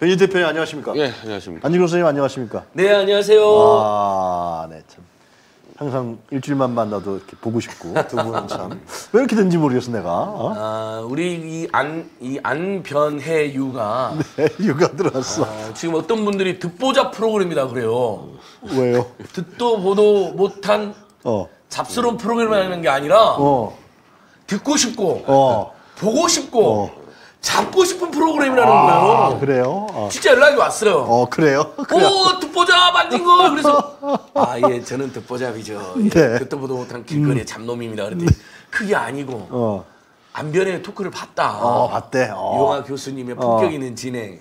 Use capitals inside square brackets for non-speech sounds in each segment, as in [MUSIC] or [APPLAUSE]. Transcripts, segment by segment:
변희 대표님 안녕하십니까? 예, 안녕하십니까. 안진걸 선생님 안녕하십니까? 네 안녕하세요. 아, 네 참. 항상 일주일만 만나도 이렇게 보고 싶고 두 분은 참 왜 이렇게 된지 모르겠어 내가. 어? 아, 우리 이 안 이 안변해 유가 [LAUGHS] 네, 육아 들어왔어. 아, 지금 어떤 분들이 듣보자 프로그램이다 그래요. 왜요? [LAUGHS] 듣도 보도 못한 어, 잡스러운 프로그램을 하는 게 아니라 어, 듣고 싶고 어. 보고 싶고 어. 잡고 싶은 프로그램이라는 아, 거예요. 그래요? 어, 진짜 연락이 왔어요. 어 그래요? [LAUGHS] 그래. 오 듣보잡 만든 거 그래서 아 예 저는 듣보잡이죠. 예, 네. 듣도 보도 못한 길거리의 잡놈입니다. 그랬더니 그게 아니고 어, 안변의 토크를 봤다. 어 봤대. 어. 이용화 교수님의 품격 있는 진행,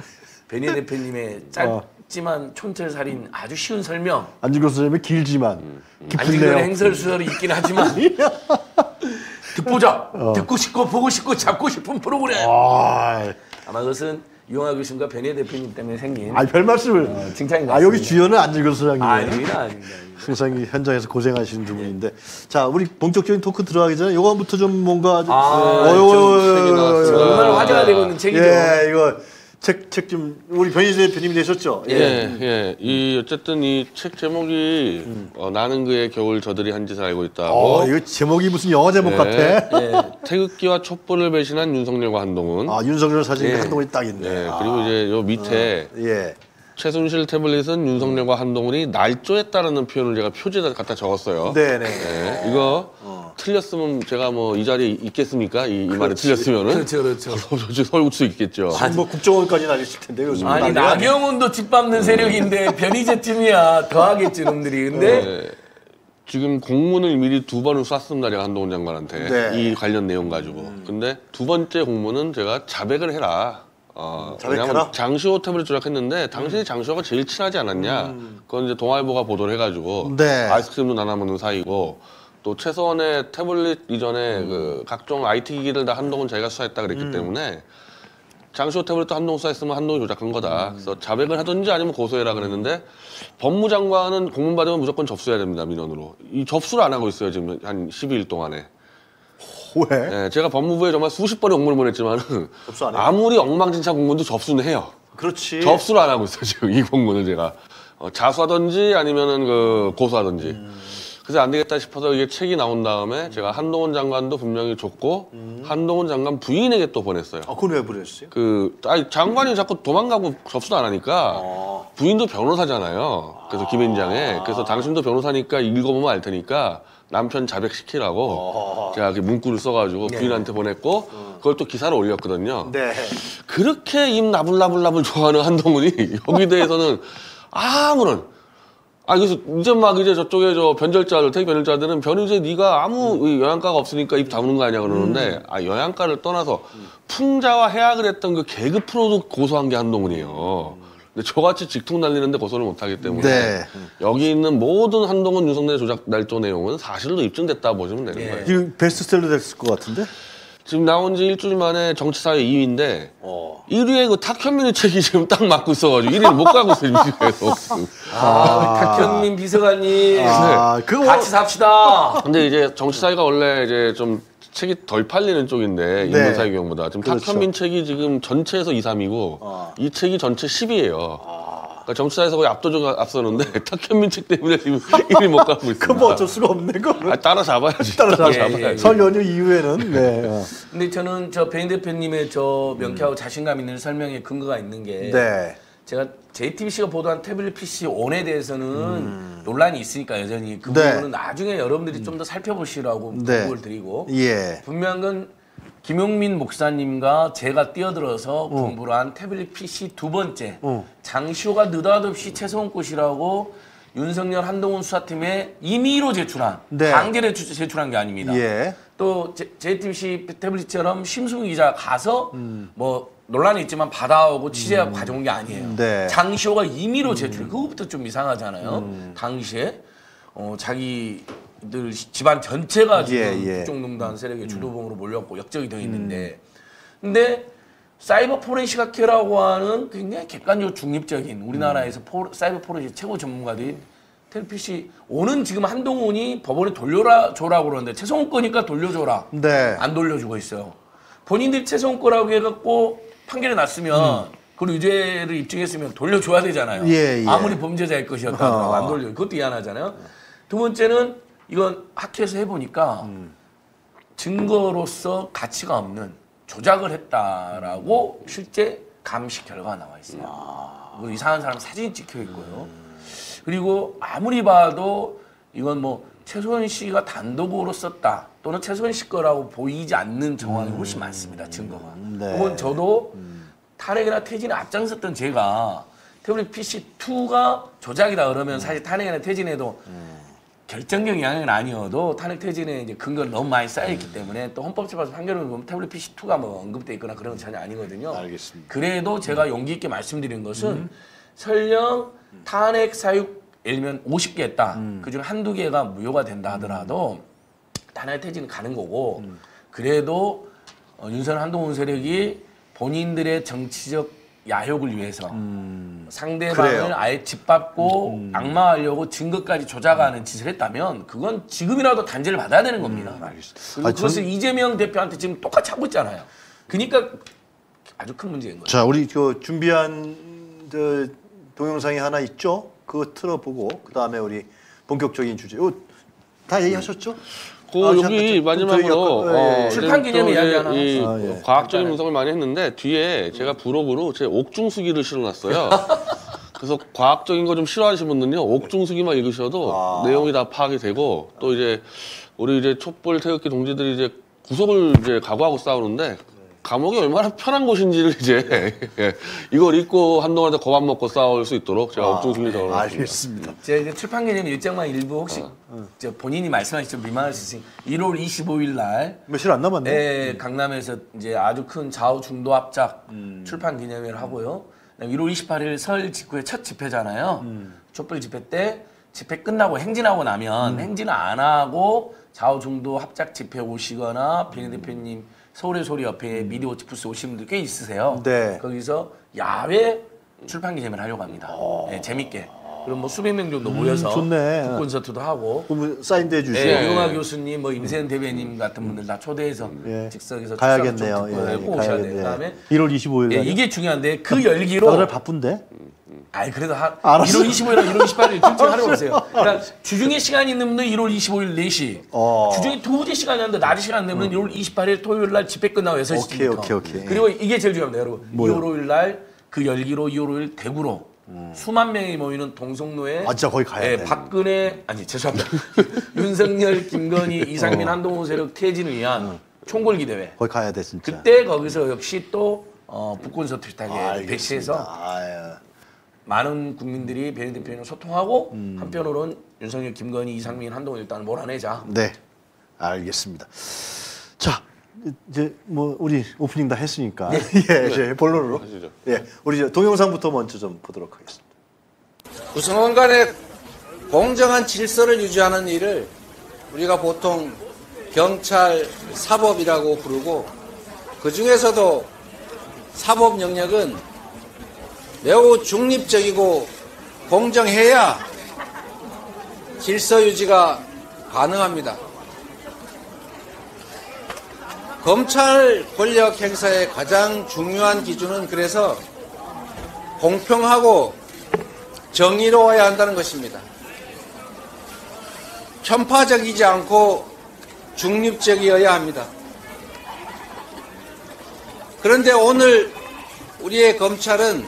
변희 대표님의 짧지만 촌철살인 아주 쉬운 설명, 안진걸 선생님이 길지만 깊은 안진걸 내용. 행설 수설이 있긴 하지만 [LAUGHS] 듣보자, 듣고 싶고 보고 싶고 잡고 싶은 프로그램. 아, 아마 그것은 이용화 교수님과 변희 대표님 때문에 생긴 아니 별 말씀을. 어, 칭찬인 것아 여기 같습니다. 주연은 안진걸 소장님. 아닙니다, 아닙니다. 항상 이 현장에서 고생하시는 두 분인데 자 우리 본격적인 토크 들어가기 전에 요거부터 좀 뭔가 좀- 아, 어, 좀 나왔죠. 요거, 정말. 화제가 되고 있는 책이죠. 예 이거 책 책 좀 우리 변희 대표님이 내셨죠 예, 예. 이 어쨌든 이 책 제목이 어, 나는 그의 겨울 저들이 한 짓을 알고 있다고. 어 이거 제목이 무슨 영화 제목 예. 같아 예. 태극기와 촛불을 배신한 윤석열과 한동훈. 아 윤석열 사진이 예. 한동훈이 딱 있네 예, 아, 그리고 이제 요 밑에 예 최순실 태블릿은 윤석열과 한동훈이 날조했다라는 표현을 제가 표지에다 갖다 적었어요. 네네 예, 이거 틀렸으면 제가 뭐 이 자리에 있겠습니까? 이, 이 말이 틀렸으면은 그렇죠, 그렇죠. 솔직히 설국 수 있겠죠. 지금 뭐 국정원까지 날리실 텐데 요즘 아니 나경원도 집밟는 세력인데 변희재 팀이야 더하겠지 놈들이 근데 예, 지금 공문을 미리 두 번을 쐈습니다. 제가 한동훈 장관한테 네. 이 관련 내용 가지고. 근데 두 번째 공문은 제가 자백을 해라. 어, 자백해라? 장시호 태블릿 조작했는데 당신이 장시호가 제일 친하지 않았냐. 그건 이제 동아일보가 보도를 해가지고 네. 아이스크림도 나눠 먹는 사이고 또 최소한의 태블릿 이전에 그 각종 IT 기기를 다 한동훈 자기가 수사했다 그랬기 때문에 장시호 태블릿도 한동훈 수사했으면 한동훈이 조작한 거다. 그래서 자백을 하든지 아니면 고소해라 그랬는데 법무장관은 공문 받으면 무조건 접수해야 됩니다 민원으로. 이 접수를 안 하고 있어요 지금 한 12일 동안에. 왜 예, 제가 법무부에 정말 수십 번의 공문을 보냈지만은 접수 안 해요? 아무리 엉망진창 공문도 접수는 해요. 그렇지 접수를 안 하고 있어요 지금 이 공문을 제가 어, 자수하든지 아니면은 그 고소하든지. 그래서 안 되겠다 싶어서 이게 책이 나온 다음에 제가 한동훈 장관도 분명히 줬고 한동훈 장관 부인에게 또 보냈어요. 아 그건 왜 보냈어요 그 아니 장관이 자꾸 도망가고 접수도 안 하니까 어. 부인도 변호사잖아요. 그래서 김앤장에 그래서 당신도 변호사니까 읽어보면 알 테니까 남편 자백시키라고 어. 제가 이렇게 문구를 써가지고 부인한테 보냈고 그걸 또 기사를 올렸거든요. 네 그렇게 입 나불나불나불 좋아하는 한동훈이 [LAUGHS] 여기 대해서는 아무런 아 그래서 이제 막 이제 저쪽에 저 변절자들 태기 변절자들은 변희재 네가 아무 이 영양가가 없으니까 입 다무는 거 아니야 그러는데 아 영양가를 떠나서 풍자와 해악을 했던 그 개그 프로도 고소한 게 한동훈이에요. 근데 저같이 직통 날리는데 고소를 못하기 때문에 네. 여기 있는 모든 한동훈 윤석열 조작 날조 내용은 사실로 입증됐다 보시면 되는 예. 거예요. 베스트셀러 됐을 것 같은데 지금 나온 지 일주일 만에 정치사회 2위인데 어 1위에 그 탁현민의 책이 지금 딱 맞고 있어가지고 1위를 못 가고 있어요, 지금. 아, 탁현민 비서관님 아, 그거- 같이 삽시다 근데 이제 정치사회가 원래 이제 좀 책이 덜 팔리는 쪽인데 인문사회 경우보다 지금 그렇죠. 탁현민 책이 지금 전체에서 2, 3위고 어. 이 책이 전체 10위예요. 그러니까 정치사에서 거의 압도적 앞서는데 [LAUGHS] 탁현민 책 때문에 지금 1위 못 가고 있습니다. 그거 뭐 어쩔 수가 없네 그거는 아, 따라잡아야지. 따라잡아야지. 예, 예, 예. 설 연휴 이후에는 네. 어. [LAUGHS] 근데 저는 저 배인 대표님의 저 명쾌하고 자신감 있는 설명에 근거가 있는 게 네. 제가 JTBC가 보도한 태블릿 PC 온에 대해서는 논란이 있으니까 여전히 그 음. 네. 부분은 나중에 여러분들이 좀 더 살펴보시라고 네. 부탁을 드리고 예. 분명한 건 김용민 목사님과 제가 뛰어들어서 어. 공부를 한 태블릿 PC 두 번째 장시호가 느닷없이 최소한 꽃이라고 윤석열 한동훈 수사팀에 임의로 제출한 네. 강제로 제출- 제출한 게 아닙니다. 예. 또 제- JTBC 태블릿처럼 심승 기자 가서 음. 뭐 논란이 있지만 받아오고 취재하고 가져온 게 아니에요. 네. 음. 장시호가 임의로 제출. 그것부터 좀 이상하잖아요. 당시에 어, 자기 들 집안 전체가 지금 예, 예. 국정농단 세력의 주도범으로 몰렸고 역적이 되어 있는데, 근데 사이버 포렌식 학회라고 하는 굉장히 객관적으로 중립적인 우리나라에서 포- 사이버 포렌식 최고 전문가들인 텔피시 오는 지금 한동훈이 법원에 돌려라 줘라고 그러는데 최성훈 거니까 돌려줘라. 네. 안 돌려주고 있어요. 본인들이 최성훈 거라고 해갖고 판결이 났으면 그리고 유죄를 입증했으면 돌려줘야 되잖아요. 예, 예. 아무리 범죄자의 것이었다 하더라도 어. 안 돌려. 그것도 이해하잖아요. 두 번째는 이건 학회에서 해보니까 증거로서 가치가 없는 조작을 했다라고 실제 감식 결과가 나와 있어요. 뭐 이상한 사람 사진이 찍혀 있고요. 그리고 아무리 봐도 이건 뭐 최소현 씨가 단독으로 썼다 또는 최소현 씨 거라고 보이지 않는 정황이 훨씬 많습니다. 증거가. 네. 혹은 저도 탄핵이나 퇴진에 앞장섰던 제가 태블릿 PC2가 조작이다 그러면 사실 탄핵이나 퇴진에도 결정적 영향은 아니어도 탄핵 퇴진에 이제 근거가 너무 많이 쌓여있기 때문에 또 헌법재판소 판결을 보면 태블릿 PC2가 뭐 언급돼 있거나 그런 건 전혀 아니거든요. 알겠습니다. 그래도 제가 용기 있게 말씀드린 것은 설령 탄핵 사육 예를 들면 50개 했다. 그중 한두 개가 무효가 된다 하더라도 탄핵 퇴진은 가는 거고 그래도 어, 윤석열 한동훈 세력이 본인들의 정치적 야욕을 위해서 상대방을 그래요. 아예 짓밟고 악마하려고 증거까지 조작하는 짓을 했다면 그건 지금이라도 단죄를 받아야 되는 겁니다. 알겠습니다. 그리고 아, 전- 그것을 이재명 대표한테 지금 똑같이 하고 있잖아요. 그러니까 아주 큰 문제인 거예요. 자, 우리 그 준비한 저 동영상이 하나 있죠? 그거 틀어보고 그 다음에 우리 본격적인 주제. 어, 다 얘기하셨죠? 그 아, 여기 마지막으로 더 얘기할까? 예, 예. 어, 출판 기념 또 이야기 하나 이 아, 예. 과학적인. 분석을 많이 했는데 뒤에 제가 부록으로 제 옥중수기를 실어놨어요. [LAUGHS] 그래서 과학적인 거 좀 싫어하시는 분들은요 옥중수기만 읽으셔도 아. 내용이 다 파악이 되고 또 이제 우리 이제 촛불 태극기 동지들이 이제 구속을 이제 각오하고 싸우는데 감옥이 얼마나 편한 곳인지를 이제 [LAUGHS] 예, 이걸 읽고 한동안 겁안 먹고 싸울 수 있도록 제가 옥중수기를 적어놨습니다. 알겠습니다. 제 이제 출판 개념 일정만 일부 혹시 저 본인이 말씀하신 좀 미만할 수 있으니 1월 25일 날 며칠 안 남았네. 네, 강남에서 이제 아주 큰 좌우 중도 합작 음. 출판 기념회를 하고요. 그다음에 1월 28일 설 직후에 첫 집회잖아요. 음. 촛불 집회 때 집회 끝나고 행진하고 나면 음. 행진 안 하고 좌우 중도 합작 집회 오시거나 비례 대표님 서울의 소리 옆에 미디어워치 부스 오시는 분들 꽤 있으세요. 음. 네. 거기서 야외 출판 기념회를 하려고 합니다. 네, 재밌게. 그럼 뭐 수백 명 정도 모여서 어. 음, 좋네. 콘서트도 하고 그럼 사인도 해주시고. 네, 유영아 교수님, 뭐 임세현 대변인 같은 분들 다 초대해서 예. 즉석에서 가야겠네요. 듣고 예, 꼭 오셔야 돼요. 그다음에 1월 25일 예, 날. 이게 중요한데 그 열기로 오늘 바쁜데? 아니 그래도 한 알았어. 1월 25일이나 1월 28일 둘 중에 하루 오세요. [LAUGHS] 그러니까 주중에 시간이 있는 분은 1월 25일 4시. 어. 주중에 도저히 시간이 안 돼. 낮에 시간 안 되면 1월 28일 토요일 날 집회 끝나고 6시부터. 오케이, 오케이, 오케이. 그리고 이게 제일 중요합니다, 여러분. 뭐요? 2월 5일 날 그 열기로 2월 5일 대구로 수만 명이 모이는 동성로에 아, 진짜 거기 가야 예, 돼. 박근혜 아니 죄송합니다. [LAUGHS] 윤석열, 김건희, 이상민, 한동훈 세력 퇴진을 위한 총궐기 대회. 거기 가야 돼 진짜. 그때 거기서 역시 또 어, 북콘서트 비슷하게 알겠습니다. 배치해서 아유. 많은 국민들이 배현 대표랑 소통하고 음. 한편으로는 윤석열, 김건희, 이상민, 한동훈 일단 몰아내자. 네, 알겠습니다. 자, 이제 뭐 우리 오프닝 다 했으니까 [LAUGHS] 예, 이제 본론으로. 하시죠. 예, 우리 이제 동영상부터 먼저 좀 보도록 하겠습니다. 구성원 간의 공정한 질서를 유지하는 일을 우리가 보통 경찰 사법이라고 부르고 그 중에서도 사법 영역은 매우 중립적이고 공정해야 질서 유지가 가능합니다. 검찰 권력 행사의 가장 중요한 기준은 그래서 공평하고 정의로워야 한다는 것입니다. 편파적이지 않고 중립적이어야 합니다. 그런데 오늘 우리의 검찰은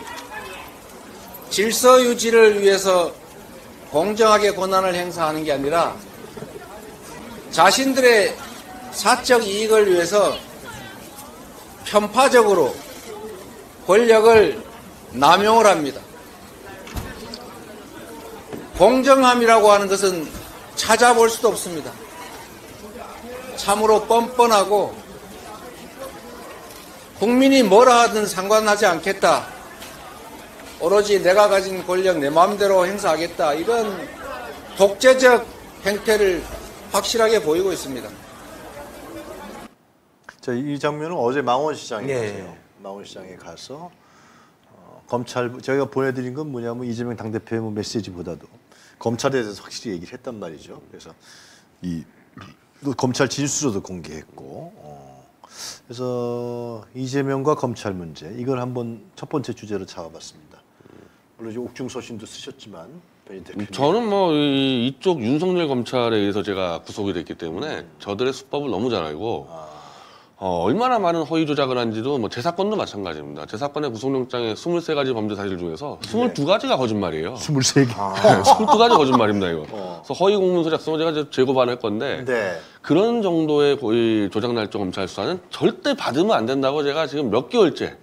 질서 유지를 위해서 공정하게 권한을 행사하는 게 아니라 자신들의 사적 이익을 위해서 편파적으로 권력을 남용을 합니다. 공정함이라고 하는 것은 찾아볼 수도 없습니다. 참으로 뻔뻔하고 국민이 뭐라 하든 상관하지 않겠다. 오로지 내가 가진 권력 내 마음대로 행사하겠다. 이런 독재적 행태를 확실하게 보이고 있습니다. 자, 이 장면은 어제 망원시장에 네. 가세요. 망원시장에 가서 어, 검찰 저희가 보내드린 건 뭐냐면 이재명 당 대표의 뭐 메시지보다도 검찰에 대해서 확실히 얘기를 했단 말이죠. 그래서 이또 검찰 진술서도 공개했고 어, 그래서 이재명과 검찰 문제 이걸 한번 첫 번째 주제로 잡아봤습니다. 물론 이제 옥중 서신도 쓰셨지만 변인 대표님. 저는 뭐 이, 이쪽 윤석열 검찰에 의해서 제가 구속이 됐기 때문에 저들의 수법을 너무 잘 알고 어, 얼마나 많은 허위 조작을 한지도 뭐 제 사건도 마찬가지입니다. 제 사건의 구속영장에 23가지 범죄 사실 중에서 22가지가 거짓말이에요. 23개. 네, 22가지 거짓말입니다 이거. 그래서 허위 공문서 작성을 제가 이제 재고발할 건데 네. 그런 정도의 거의 조작 날조 검찰 수사는 절대 받으면 안 된다고 제가 지금 몇 개월째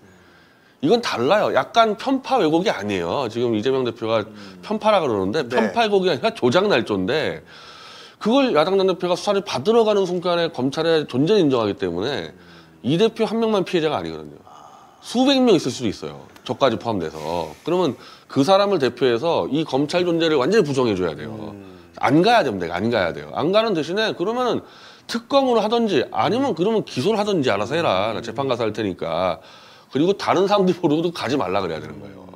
이건 달라요. 약간 편파 왜곡이 아니에요. 지금 이재명 대표가 편파라 그러는데 네. 편파 왜곡이 아니라 조작 날조인데 그걸 야당 당대표가 수사를 받으러 가는 순간에 검찰의 존재를 인정하기 때문에 이 대표 한 명만 피해자가 아니거든요. 수백 명 있을 수도 있어요. 저까지 포함돼서. 그러면 그 사람을 대표해서 이 검찰 존재를 완전히 부정해줘야 돼요. 안 가야 됩니다. 안 가야 돼요. 안 가는 대신에 그러면은 특검으로 하든지 아니면 그러면 기소를 하든지 알아서 해라. 나 재판 가서 할 테니까. 그리고 다른 사람들 보러도 가지 말라 그래야 되는 거예요.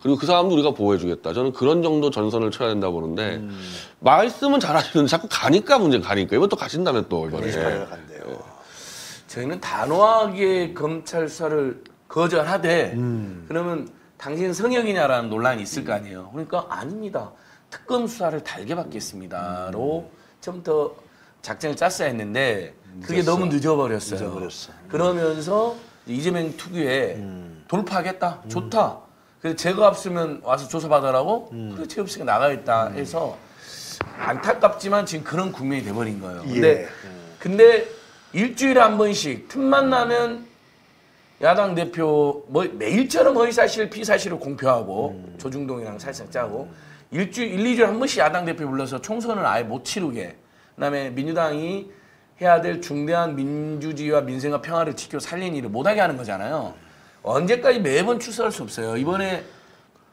그리고 그 사람도 우리가 보호해주겠다. 저는 그런 정도 전선을 쳐야 된다 보는데 말씀은 잘하시는데 자꾸 가니까 문제 가니까 이번 또 가신다면 또 이번에. 28일 간대요. 저희는 단호하게 검찰 수사를 거절하되 그러면 당신 성역이냐라는 논란이 있을 거 아니에요. 그러니까 아닙니다. 특검 수사를 달게 받겠습니다로 처음부터 작전을 짰어야 했는데 그게 너무 늦어버렸어요. 늦어버렸어. 그러면서 이재명 특유의 돌파하겠다. 좋다. 그래서 제거 없으면 와서 조사받으라고 그래 죄 없으니까 나가겠다 해서 안타깝지만 지금 그런 국면이 돼버린 거예요. 근데 예. 근데 일주일에 한 번씩 틈만 나면 야당 대표 뭐 매일처럼 허위 사실 피사실을 공표하고 조중동이랑 살짝 짜고 일주일 일, 이주일에 한 번씩 야당 대표 불러서 총선을 아예 못 치르게 그다음에 민주당이 해야 될 중대한 민주주의와 민생과 평화를 지켜 살린 일을 못하게 하는 거잖아요. 언제까지 매번 출석할 수 없어요. 이번에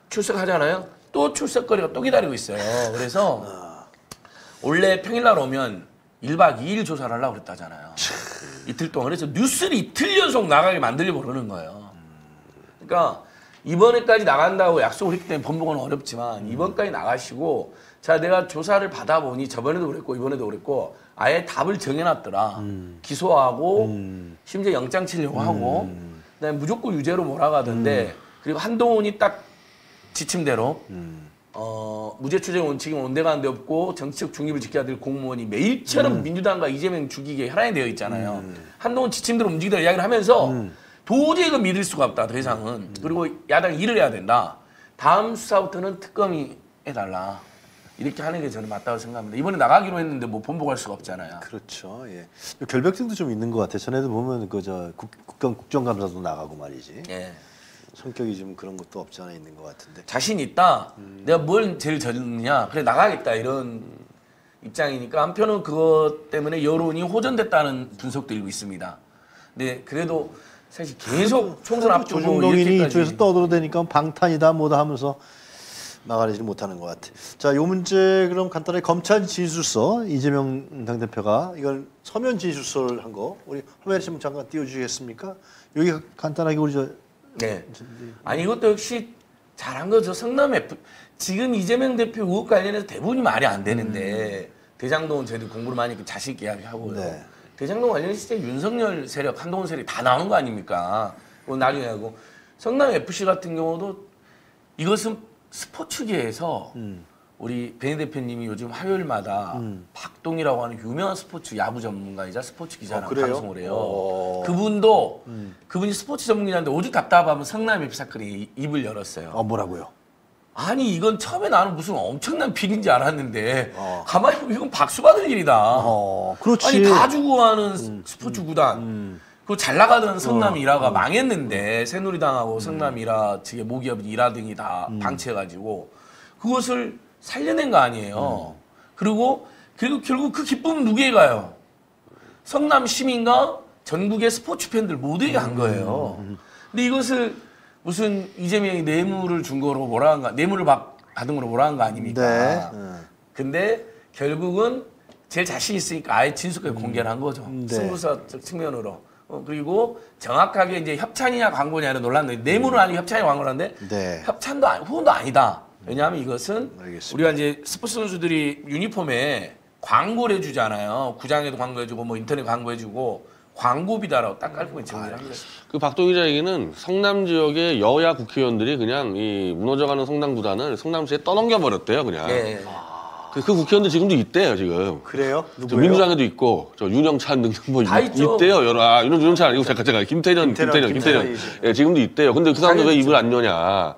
출석하잖아요. 또 출석거리가 또 기다리고 있어요. 그래서 원래 평일날 오면 1박 2일 조사를 하려고 그랬다잖아요. 이틀 동안. 그래서 뉴스를 이틀 연속 나가게 만들려고 그러는 거예요. 그러니까 이번에까지 나간다고 약속을 했기 때문에 번복은 어렵지만 이번까지 나가시고 자 내가 조사를 받아보니 저번에도 그랬고 이번에도 그랬고 아예 답을 정해놨더라. 기소하고 심지어 영장 치려고 하고 그다음에 무조건 유죄로 몰아가던데 그리고 한동훈이 딱 지침대로 어, 무죄 추정 원칙은 온데간데 없고 정치적 중립을 지켜야 될 공무원이 매일처럼 민주당과 이재명 죽이게 혈안이 되어 있잖아요. 한동훈 지침대로 움직이다 이야기를 하면서 도저히 이거 믿을 수가 없다 더 이상은. 그리고 야당이 일을 해야 된다. 다음 수사부터는 특검이 해달라. 이렇게 하는 게 저는 맞다고 생각합니다. 이번에 나가기로 했는데 뭐 번복할 수가 없잖아요. 그렇죠. 예. 결벽증도 좀 있는 것 같아요. 전에도 보면 그 저 국정 국정감사도 나가고 말이지. 예. 성격이 좀 그런 것도 없지 않아 있는 것 같은데. 자신 있다. 내가 뭘 제일 졌느냐. 그래 나가겠다 이런 입장이니까 한편은 그것 때문에 여론이 호전됐다는 분석도 일고 있습니다. 근데 그래도 사실 계속 총선 앞두고 조중동인이 이쪽에서 떠들어대니까 방탄이다 뭐다 하면서 나가지 못하는 것 같아. 자, 요 문제 그럼 간단하게 검찰 진술서 이재명 당대표가 이걸 서면 진술서를 한 거 우리 허메리 씨 잠깐 띄워주시겠습니까? 여기 간단하게 우리 저 네. 아니 이것도 역시 잘한 거죠. 성남 F 지금 이재명 대표 의혹 관련해서 대부분이 말이 안 되는데 대장동은 저희도 공부를 많이 자신 있게 이야기하고요. 네. 대장동 관련해서 진짜 윤석열 세력, 한동훈 세력이 다 나오는 거 아닙니까? 나중에 하고 성남 FC 같은 경우도 이것은 스포츠계에서 우리 베네 대표님이 요즘 화요일마다 박동이라고 하는 유명한 스포츠 야구 전문가이자 스포츠 기자랑 어? 방송을 해요. 어. 그분도 그분이 스포츠 전문가인데 오죽 답답하면 성남 사건이 입을 열었어요. 어, 뭐라고요? 아니 이건 처음에 나는 무슨 엄청난 비리인지 알았는데 어. 가만히 보면 이건 박수 받을 일이다. 어, 그렇지. 아니 다 주고 하는 스- 스포츠 구단. 그잘 나가던 성남 이라가 망했는데 새누리당하고 성남 이라 측의 모기업 이라 등이 다 방치해가지고 그것을 살려낸 거 아니에요. 그리고 그리고 결국 그 기쁨은 누구에 가요? 성남 시민과 전국의 스포츠 팬들 모두에게 간 거예요. 근데 이것을 무슨 이재명이 뇌물을 준 거로 뭐라 한가 뇌물을 받, 받은 거로 뭐라 한 거 아닙니까? 네. 음. 근데 결국은 제일 자신 있으니까 아예 진술까지 공개를 한 거죠. 네. 승부사적 측면으로. 어, 그리고 정확하게 이제 협찬이냐 광고냐 이런 논란도 있는데 뇌물은 아니고 협찬이 광고라는데 네. 협찬도 아니 후원도 아니다. 왜냐하면 이것은 알겠습니다. 우리가 이제 스포츠 선수들이 유니폼에 광고를 해주잖아요. 구장에도 광고해주고 뭐 인터넷 광고해주고 광고비다라고 딱 깔끔하게 정리를 합니다. 그 박동 기자 얘기는 성남 지역의 여야 국회의원들이 그냥 이 무너져가는 성남 구단을 성남시에 떠넘겨 버렸대요, 그냥. 예. 그, 그 국회의원들 지금도 있대요, 지금. 그래요? 저 누구예요? 민주당에도 있고 저 윤영찬 등등 뭐다 있, 있죠. 있대요 여러 아 윤- 윤영찬 아니고 잠깐 잠깐 김태년 김태년, 김태년 김태년. 예 지금도 있대요 근데 그 사람들 왜 입을 안 여냐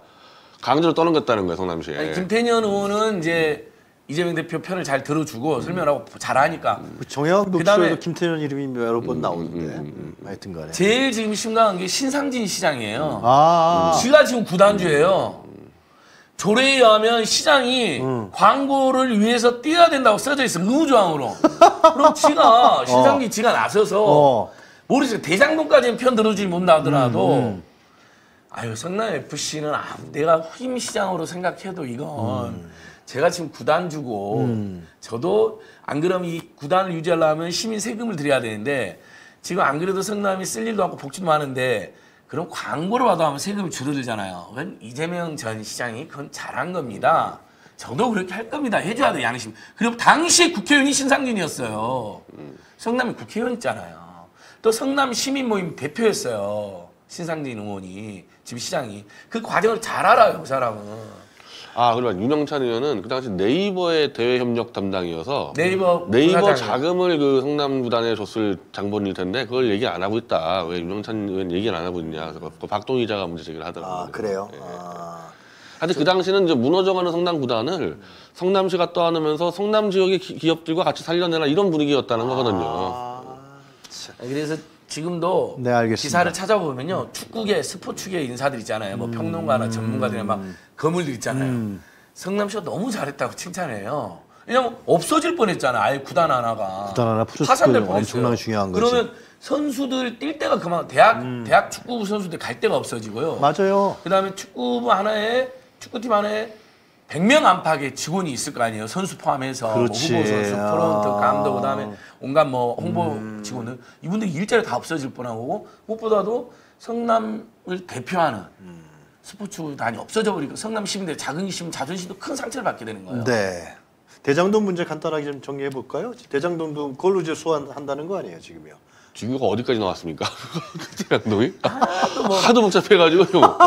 강제로 떠넘겼다는 거예요 성남시에. 아니, 김태년 의원은 이제 이재명 대표 편을 잘 들어주고 설명하고 잘하니까. 그 정혜학 그다음에- 녹취에도 김태년 이름이 여러 번 나오는데 음, 하여튼간에. 제일 지금 심각한 게 신상진 시장이에요. 아, 쥐가 지금 구단주예요. 조례에 의하면 시장이 광고를 위해서 뛰어야 된다고 써져 있어 의무조항으로. 그럼 지가 [LAUGHS] 신상진 지가 나서서 어. 모르겠어요. 대장동까지는 편 들어주지 못하더라도 아유 성남 FC는 아, 내가 후임 시장으로 생각해도 이건 제가 지금 구단 주고 저도 안 그러면 이 구단을 유지하려면 시민 세금을 드려야 되는데 지금 안 그래도 성남이 쓸 일도 많고 복지도 많은데 그럼 광고를 받아 하면 세금이 줄어들잖아요. 그건 이재명 전 시장이 그건 잘한 겁니다. 저도 그렇게 할 겁니다. 해줘야 돼, 양심. 그리고 당시 국회의원이 신상진이었어요. 성남이 국회의원이잖아요. 또 성남 시민 모임 대표였어요. 신상진 의원이 지금 시장이 그 과정을 잘 알아요, 그 사람은. 아 그러면 윤영찬 의원은 그 당시 네이버의 대외 협력 담당이어서 네이버 네이버 부사장. 자금을 그 성남 구단에 줬을 장본일 텐데 그걸 얘기 안 하고 있다 왜 윤영찬 의원 얘기를 안 하고 있냐 그래서 그 박동 기자가 문제 제기를 하더라고요 아 그래요. 예. 아, 하여튼 그 당시는 이제 무너져가는 성남 구단을 성남시가 떠안으면서 성남 지역의 기- 기업들과 같이 살려내라 이런 분위기였다는 거거든요. 아, 그래서 지금도 네. 기사를 찾아보면요 축구계 스포츠계 인사들 있잖아요. 뭐 평론가나 전문가들이나 막 거물들 있잖아요. 성남시가 너무 잘했다고 칭찬해요. 왜냐면 없어질 뻔했잖아 아예 구단 하나가. 구단 하나 파산될 뻔했어요. 엄청나게 중요한 거지. 그러면 선수들 뛸 데가 그만 대학 대학 축구 선수들 갈 데가 없어지고요. 맞아요. 그다음에 축구부 하나에 축구팀 하나에 100명 안팎의 직원이 있을 거 아니에요. 선수 포함해서 그렇지. 뭐 후보 선수, 아. 프런트, 감독 그다음에 온갖 뭐 홍보 직원들 이분들 일자리 다 없어질 뻔한 거고 무엇보다도 성남을 대표하는 스포츠단이 없어져 버리고 성남 시민들의 자긍심, 자존심도 큰 상처를 받게 되는 거예요. 네. 대장동 문제 간단하게 좀 정리해 볼까요? 대장동도 그걸로 이제 소환한다는 거 아니에요 지금요? 지구가 어디까지 나왔습니까? 대장동이? [LAUGHS] 하도 뭐 하도 복잡해가지고 형. [LAUGHS]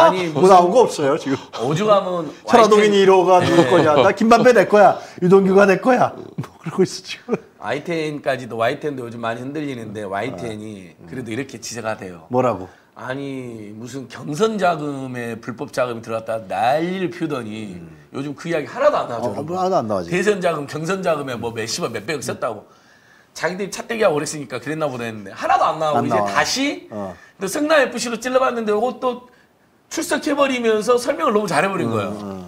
아니 뭐 무슨 나온 거 없어요 지금. 오죽하면 철화동인 와이텐- 1호가 누구 거냐? 나 김만배 내 거야. 유동규가 내 거야. 뭐 그러고 있어 지금. Y10까지도 Y10도 요즘 많이 흔들리는데 Y10이 그래도 이렇게 지적가 돼요. 뭐라고? 아니 무슨 경선 자금에 불법 자금이 들어갔다 난리를 피우더니 요즘 그 이야기 하나도 안 나오죠. 어, 뭐 하나도 안 나와지. 대선 자금, 경선 자금에 뭐 몇십억, 몇백억 썼다고. 자기들이 차떼기가 오래 쓰니까 그랬나 보다 했는데 하나도 안 나오고 안 이제 나와. 다시 어. 또 성남 FC로 찔러봤는데 이것도 출석해버리면서 설명을 너무 잘해버린 거예요.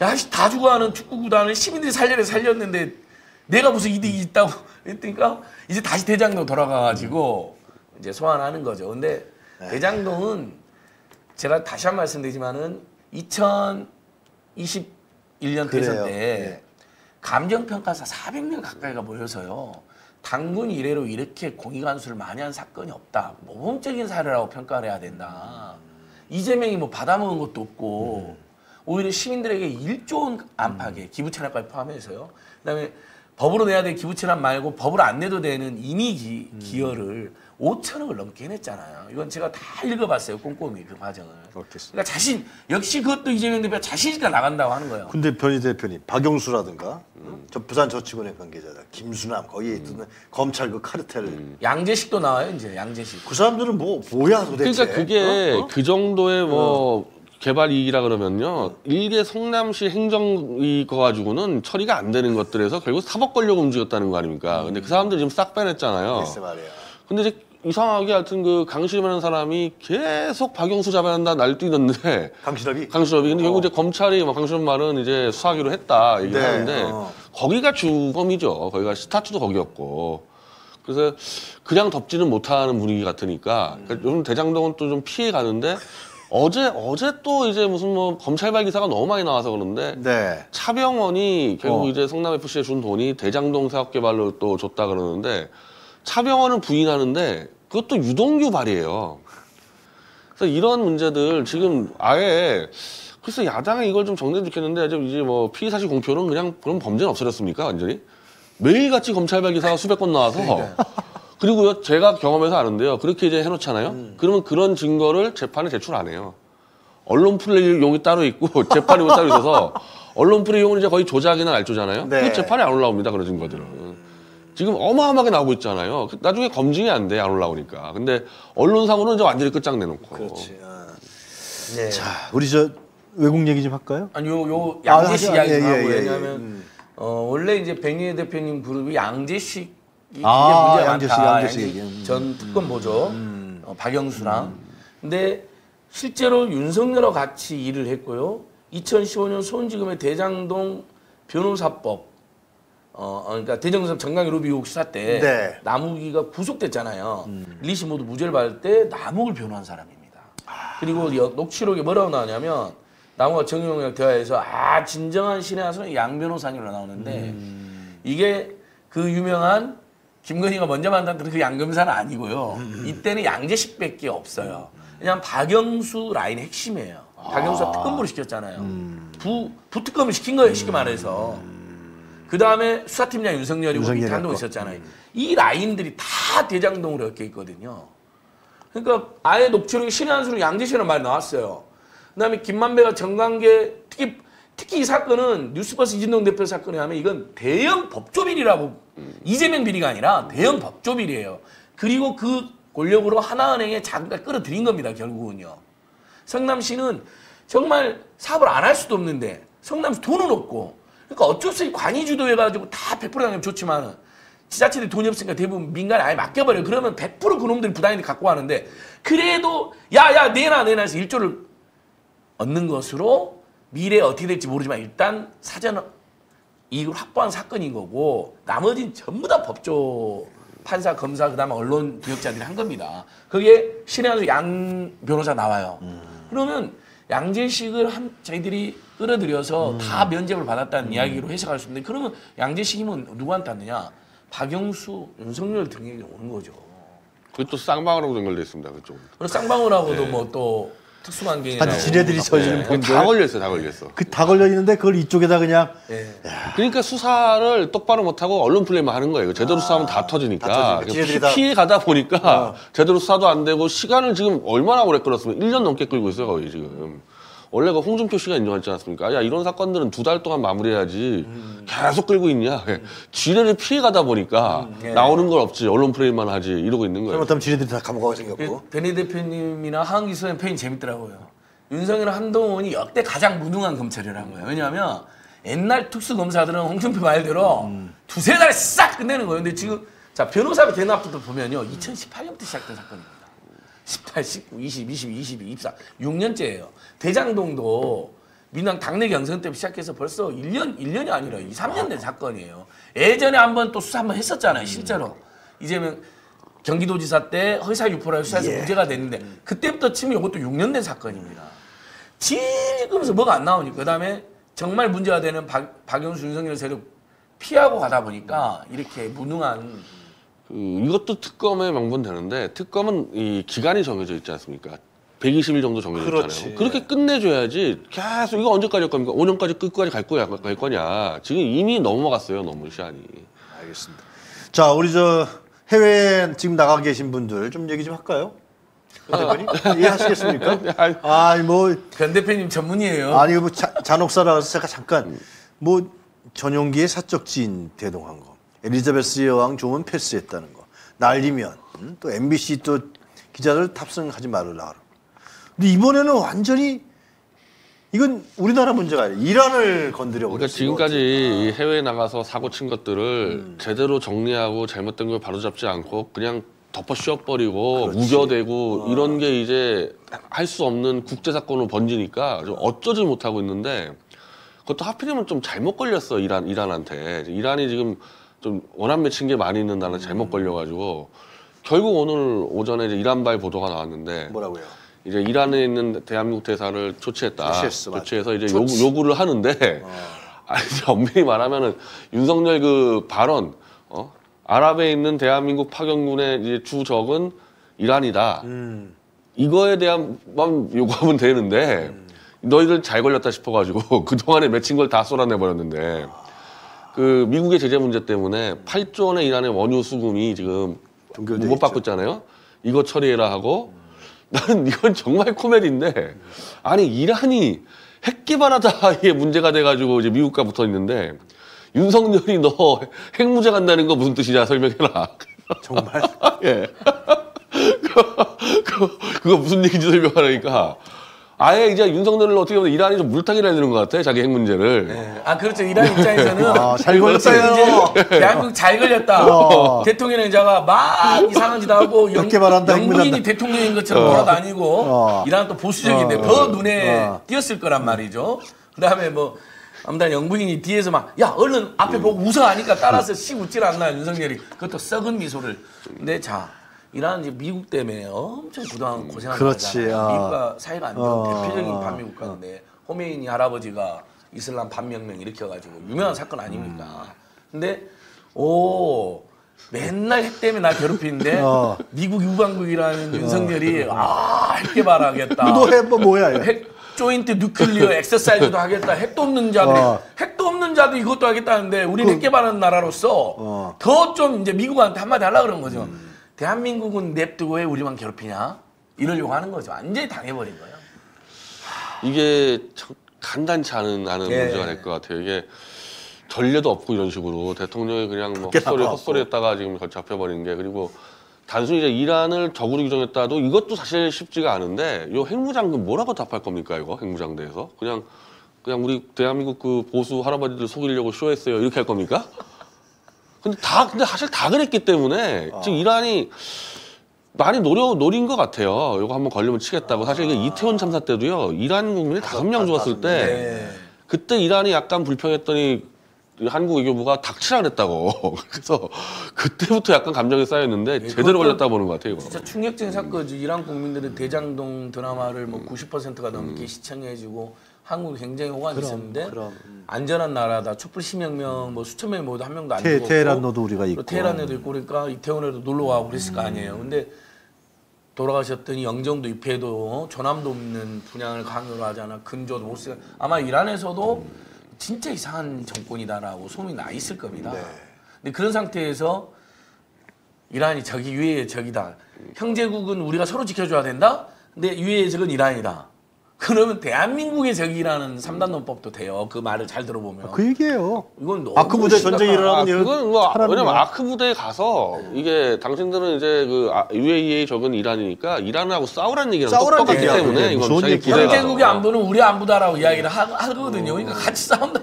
야, 씨, 다 죽어가는 축구 구단을 시민들이 살려내 살렸는데 내가 무슨 이득이 있다고 [LAUGHS] 했으니까 이제 다시 대장동 돌아가가지고 이제 소환하는 거죠. 근데 대장동은 제가 다시 한번 말씀드리지만은 2021년 대선. 때 예. 감정평가사 400명 가까이가 모여서요. 당군 이래로 이렇게 공익환수를 많이 한 사건이 없다. 모범적인 사례라고 평가를 해야 된다. 이재명이 뭐 받아먹은 것도 없고 오히려 시민들에게 1조 원 안팎의 기부 체납까지 포함해서요. 그다음에 법으로 내야 될 기부 체납 말고 법으로 안 내도 되는 임의 기, 기여를 5천억을 넘게 해냈잖아요. 이건 제가 다 읽어봤어요. 꼼꼼히 그 과정을. 그렇겠습니다. 그러니까 자신 역시 그것도 이재명 대표가 자신 있게 나간다고 하는 거예요. 근데 변희 대표님, 박영수라든가 저 부산 저축은행 관계자다, 김수남 거기에 있던 검찰 그 카르텔 양재식도 나와요 이제 양재식. 그 사람들은 뭐 뭐야 도대체? 그러니까 그게 어? 어? 그 정도의 뭐 개발 이익이라 그러면요 일개 성남시 행정 이 거 가지고는 처리가 안 되는 것들에서 결국 사법 권력 움직였다는 거 아닙니까? 근데 그 사람들 지금 싹 빼냈잖아요. 글쎄 말이야. 근데 이제 이상하게 하여튼 그 강실이라는 사람이 계속 박영수 잡아야 한다 날뛰는데 강신업이 강수업이 근데 결국 이제 검찰이 뭐 강수업 말은 이제 수사하기로 했다 얘기를 네, 하는데 어. 거기가 주검이죠. 거기가 스타트도 거기였고. 그래서 그냥 덮지는 못하는 분위기 같으니까 그러니까 요즘 대장동은 또 좀 피해 가는데 어제 어제 또 이제 무슨 뭐 검찰발 기사가 너무 많이 나와서 그러는데 네. 차병원이 결국 어. 이제 성남 FC에 준 돈이 대장동 사업 개발로 또 줬다 그러는데 차병원은 부인하는데 그것도 유동규 발이에요. 그래서 이런 문제들 지금 아예 글쎄 야당이 이걸 좀 정리해 주겠는데 이제 이제 뭐 피의 사실 공표는 그냥 그럼 범죄는 없어졌습니까 완전히 매일같이 검찰발 기사가 수백 건 나와서 그리고요, 제가 경험해서 아는데요. 그렇게 이제 해놓잖아요. 음. 그러면 그런 증거를 재판에 제출 안 해요. 언론 플레이용이 따로 있고 [LAUGHS] 재판용이 따로 있어서 언론 플레이용은 이제 거의 조작이나 날조잖아요. 네. 그 재판에 안 올라옵니다. 그런 증거들은. 지금 어마어마하게 나오고 있잖아요. 그 나중에 검증이 안 돼, 안 올라오니까. 근데 언론상으로는 이제 완전히 끝장내놓고. 그렇지. 아. 네. 자, 우리 저 외국 얘기 좀 할까요? 아니 요, 요 아, 양재식 하죠. 이야기 예, 좀 예, 하고 예, 왜냐하면 음. 어, 원래 이제 백리의 대표님 그룹이 양재식이 되게 아, 문제가 양재식, 많다. 양재식 양재식 얘기. 음. 전 특검보죠. 어, 박영수랑. 근데 실제로 윤석열과 같이 일을 했고요. 2015년 수원지검의 대장동 변호사법 어, 어, 그러니까 대정섭 정강이 로비 의혹 수사 때 네. 남욱이가 구속됐잖아요. 리씨 모두 무죄를 받을 때 남욱을 변호한 사람입니다. 그리고 여- 녹취록에 뭐라고 나오냐면 남욱과 정영이랑 대화에서 아 진정한 신의 한수는 양 변호사님으로 나오는데 이게 그 유명한 김건희가 먼저 만났던 그 양검사는 아니고요. 이때는 양재식밖에 없어요. 왜냐하면 박영수 라인 핵심이에요. 박영수가 특검부를 시켰잖아요. 부 부특검을 시킨 거예요. 쉽게 말해서. 그 다음에 수사팀장 윤석열이고 윤석열이었고. 이탄동 있었잖아요. 이 라인들이 다 대장동으로 엮여 있거든요. 그러니까 아예 녹취록에 신의 한 수로 양재시라는 말이 나왔어요. 그 다음에 김만배가 정관계 특히 특히 이 사건은 뉴스버스 이진동 대표 사건에 하면 이건 대형 법조비리라고 이재명 비리가 아니라 대형 법조비리예요. 그리고 그 권력으로 하나은행에 자금까지 끌어들인 겁니다. 결국은요. 성남시는 정말 사업을 안 할 수도 없는데 성남시 돈은 없고 그러니까 어쩔 수 없이 관이 주도해가지고 다 100% 당하면 좋지만은 지자체들이 돈이 없으니까 대부분 민간에 아예 맡겨버려요. 그러면 100% 그놈들이 부당이들 갖고 가는데 그래도 야야 내놔 내놔 해서 일조를 얻는 것으로 미래에 어떻게 될지 모르지만 일단 사전 이익을 확보한 사건인 거고 나머지는 전부 다 법조 판사 검사 그 다음에 언론 기획자들이 한 겁니다. 그게 신혜한수 양 변호사 나와요. 그러면 양재식을 한 저희들이 끌어들여서 다 면접을 받았다는 이야기로 해석할 수 있는데 그러면 양재식 힘은 누구한테 왔느냐? 박영수, 윤석열 등에게 오는 거죠. 또 쌍방으로 연결돼 있습니다. 그쪽. 그리고 쌍방울하고도 뭐또 특수관계나 아니, 지네들이 저지른 다 범죄. 걸려 있어, 다 걸려 있어. 그 다 걸려 있는데 그걸 이쪽에다 그냥 예. 그러니까 수사를 똑바로 못 하고 언론 플레이만 하는 거예요. 제대로 수사하면 다 터지니까. 다 터지니까. 다- 피, 해 가다 보니까 제대로 수사도 안 되고 시간을 지금 얼마나 오래 끌었으면 1년 넘게 끌고 있어요, 거의 지금. 원래 그 홍준표 씨가 인정했지 않습니까? 야, 이런 사건들은 두 달 동안 마무리해야지. 계속 끌고 있냐. 지뢰를 피해 가다 보니까 나오는 건 없지. 언론 플레이만 하지. 이러고 있는 거예요. 잘못하면 지네들이 다 감옥가게 생겼고. 그 변희 대표님이나 하은기 수사님 표현이 재밌더라고요. 윤석열 한동훈이 역대 가장 무능한 검찰이라는 거예요. 왜냐하면 옛날 특수검사들은 홍준표 말대로 두세 달에 싹 끝내는 거예요. 근데 지금 자 변호사가 된 앞부터 보면요. 2018년부터 시작된 사건입니다. 18, 19, 20, 22, 22, 24, 6년째예요. 대장동도 민당 당내 경선 때부터 시작해서 벌써 1년, 1년이 아니라 2, 3년 된 사건이에요. 예전에 한번 또 수사 한번 했었잖아요, 실제로. 이재명 경기도지사 때 허위사 유포라 수사에서 무죄가 됐는데 그때부터 치면 이것도 6년 된 사건입니다. 지금서 뭐가 안 나오니까 그다음에 정말 문제가 되는 박, 박영수 윤석열 세력 피하고 가다 보니까 이렇게 무능한 그 이것도 특검의 명분 되는데 특검은 이 기간이 정해져 있지 않습니까? 120일 정도 정해져 그렇지. 있잖아요. 그렇게 끝내줘야지 계속 이거 언제까지 할 겁니까? 5년까지 끝까지 갈 거야 갈 거냐? 지금 이미 넘어갔어요 너무 시간이. 알겠습니다. 자, 우리 저 해외에 지금 나가 계신 분들 좀 얘기 좀 할까요? 현 대표님 [LAUGHS] 이해하시겠습니까? 아, 뭐변 대표님 전문이에요. 아니 뭐 자, 잔혹사라서 제가 잠깐 뭐 전용기의 사적 지인 대동한 거, 엘리자베스 여왕 종은 패스했다는 거, 날리면 음? 또 MBC 또 기자들 탑승하지 말으라. 근데 이번에는 완전히 이건 우리나라 문제가 아니라 이란을 건드려 그러니까 버렸어요. 지금까지 이 해외에 나가서 사고 친 것들을 제대로 정리하고 잘못된 걸 바로잡지 않고 그냥 덮어 씌워버리고 우겨대고 이런 게 이제 할 수 없는 국제 사건으로 번지니까 좀 어쩌지 못하고 있는데 그것도 하필이면 좀 잘못 걸렸어 이란 이란한테 이란이 지금 좀 원한 맺힌 게 많이 있는 나라 잘못 걸려가지고 결국 오늘 오전에 이제 이란발 보도가 나왔는데 뭐라고요? 이제 이란에 있는 대한민국 대사를 조치했다. 조치했어. 조치해서 이제 조치. 요구, 요구를 하는데 [LAUGHS] 아니 이제 엄밀히 말하면은 윤석열 그 발언 어? 아랍에 있는 대한민국 파견군의 이제 주적은 이란이다. 음. 이거에 대한만 요구하면 되는데 너희들 잘 걸렸다 싶어가지고 [LAUGHS] 그 동안에 맺힌 걸 다 쏟아내 버렸는데 그 미국의 제재 문제 때문에 8조 원의 이란의 원유 수금이 지금 못. 받고 있잖아요. 이거 처리해라 하고 [LAUGHS] 나는 이건 정말 코미디인데 아니 이란이 핵 개발하다에 문제가 돼가지고 이제 미국과 붙어 있는데 윤석열이 너 핵 무죄 간다는 거 무슨 뜻이냐 설명해라. [LAUGHS] 정말 예. [LAUGHS] 그거, 그거, 그거 무슨 얘기인지 설명하라니까. 아예 이제 윤석열을 어떻게 보면 이란이 좀 물타기를 해야 되는 것 같아, 자기 핵 문제를. 예. 아 그렇죠. 이란 입장에서는 아, 잘 걸렸어요. 이제 대한민국 잘 걸렸다. 어. 대통령 자가 막 이상한 짓 하고 영, [LAUGHS] 그렇게 말한다, 영국인이. 대통령인 것처럼 돌아다니고 어. 이란 또 보수적인데 어. 더 눈에 어. 띄었을 거란 말이죠. 그다음에 뭐 아무튼 영국인이 뒤에서 막 야 얼른 앞에 보고 웃어 하니까 따라서 씩 웃질 않나 윤석열이 그것도 썩은 미소를. 근데 자. 이란 이제 미국 때문에 엄청 그동안 고생한 그렇지, 거잖아요. 아. 미국과 사이가 안 좋은 어. 대표적인 반미 국가인데 호메이니 할아버지가 이슬람 혁명을 일으켜가지고 유명한 사건 아닙니까? 근데 오 맨날 핵 때문에 나 괴롭히는데 어. 미국 우방국이라는 윤석열이 아 핵 개발 하겠다. 너해 뭐 뭐야? 얘. 핵 joint nuclear [LAUGHS] exercise도 하겠다. 핵도 없는 자들이 어. 핵도 없는 자도 이것도 하겠다는데 우리 는 핵 개발하는 나라로서 어. 더 좀 이제 미국한테 한마디 하려 그런 거죠. 대한민국은 냅두고 왜 우리만 괴롭히냐? 이러려고 하는 거죠. 완전히 당해버린 거예요. 이게 참 간단치 않은 않은 예. 문제가 될 것 같아요. 이게 전례도 없고 이런 식으로 대통령이 그냥 뭐 헛소리. 헛소리했다가 지금 잡혀버린 게 그리고 단순히 이제 이란을 적으로 규정했다도 이것도 사실 쉽지가 않은데 요 핵무장은 뭐라고 답할 겁니까 이거 핵무장대에서 그냥 그냥 우리 대한민국 그 보수 할아버지들 속이려고 쇼했어요 이렇게 할 겁니까? 근데 다 근데 사실 다 그랬기 때문에 지금 이란이 많이 노려 노린 것 같아요. 이거 한번 걸리면 치겠다고. 사실 이게 이태원 참사 때도요. 이란 국민이 다섯 명 죽었을 때 네. 그때 이란이 약간 불평했더니 한국 외교부가 닥치라 그랬다고. [LAUGHS] 그래서 그때부터 약간 감정이 쌓였는데 제대로 그것도 걸렸다 보는 것 같아요. 이거. 진짜 충격적인 사건이죠. 이란 국민들은 대장동 드라마를 뭐 90%가 넘게 시청해주고 한국이 굉장히 호감이 있었는데 그럼, 음. 안전한 나라다. 촛불 시명명 뭐 수천 명이 모두 한 명도 안 테- 죽었고 테헤란로도 우리가 또 있고. 테헤란에도 있고 그러니까 이태원에도 놀러 가고 그랬을 거 아니에요. 근데 돌아가셨더니 영정도 입회도 어? 전함도 없는 분양을 강요를 하잖아. 근조도 못 쓰. 아마 이란에서도 진짜 이상한 정권이다라고 소문이 나 있을 겁니다. 근데 그런 상태에서 이란이 적이 유해의 적이다. 형제국은 우리가 서로 지켜줘야 된다. 근데 유해의 적은 이란이다. 그러면 대한민국의 적이라는 삼단 논법도 돼요. 그 말을 잘 들어보면. 그 얘기예요. 이건 너무 아크 부대 전쟁이 심각한- 일어나면 아, 그건 뭐 왜냐면 거야. 아크 부대에 가서 이게 당신들은 이제 그 아- UAE의 적은 이란이니까 이란하고 싸우라는 얘기랑 싸우라는 똑같기 얘기야, 때문에 그게. 이건 자기. 형제국의 안보는 우리 안보다라고 이야기를 하, 하거든요. 그러니까 같이 싸운다.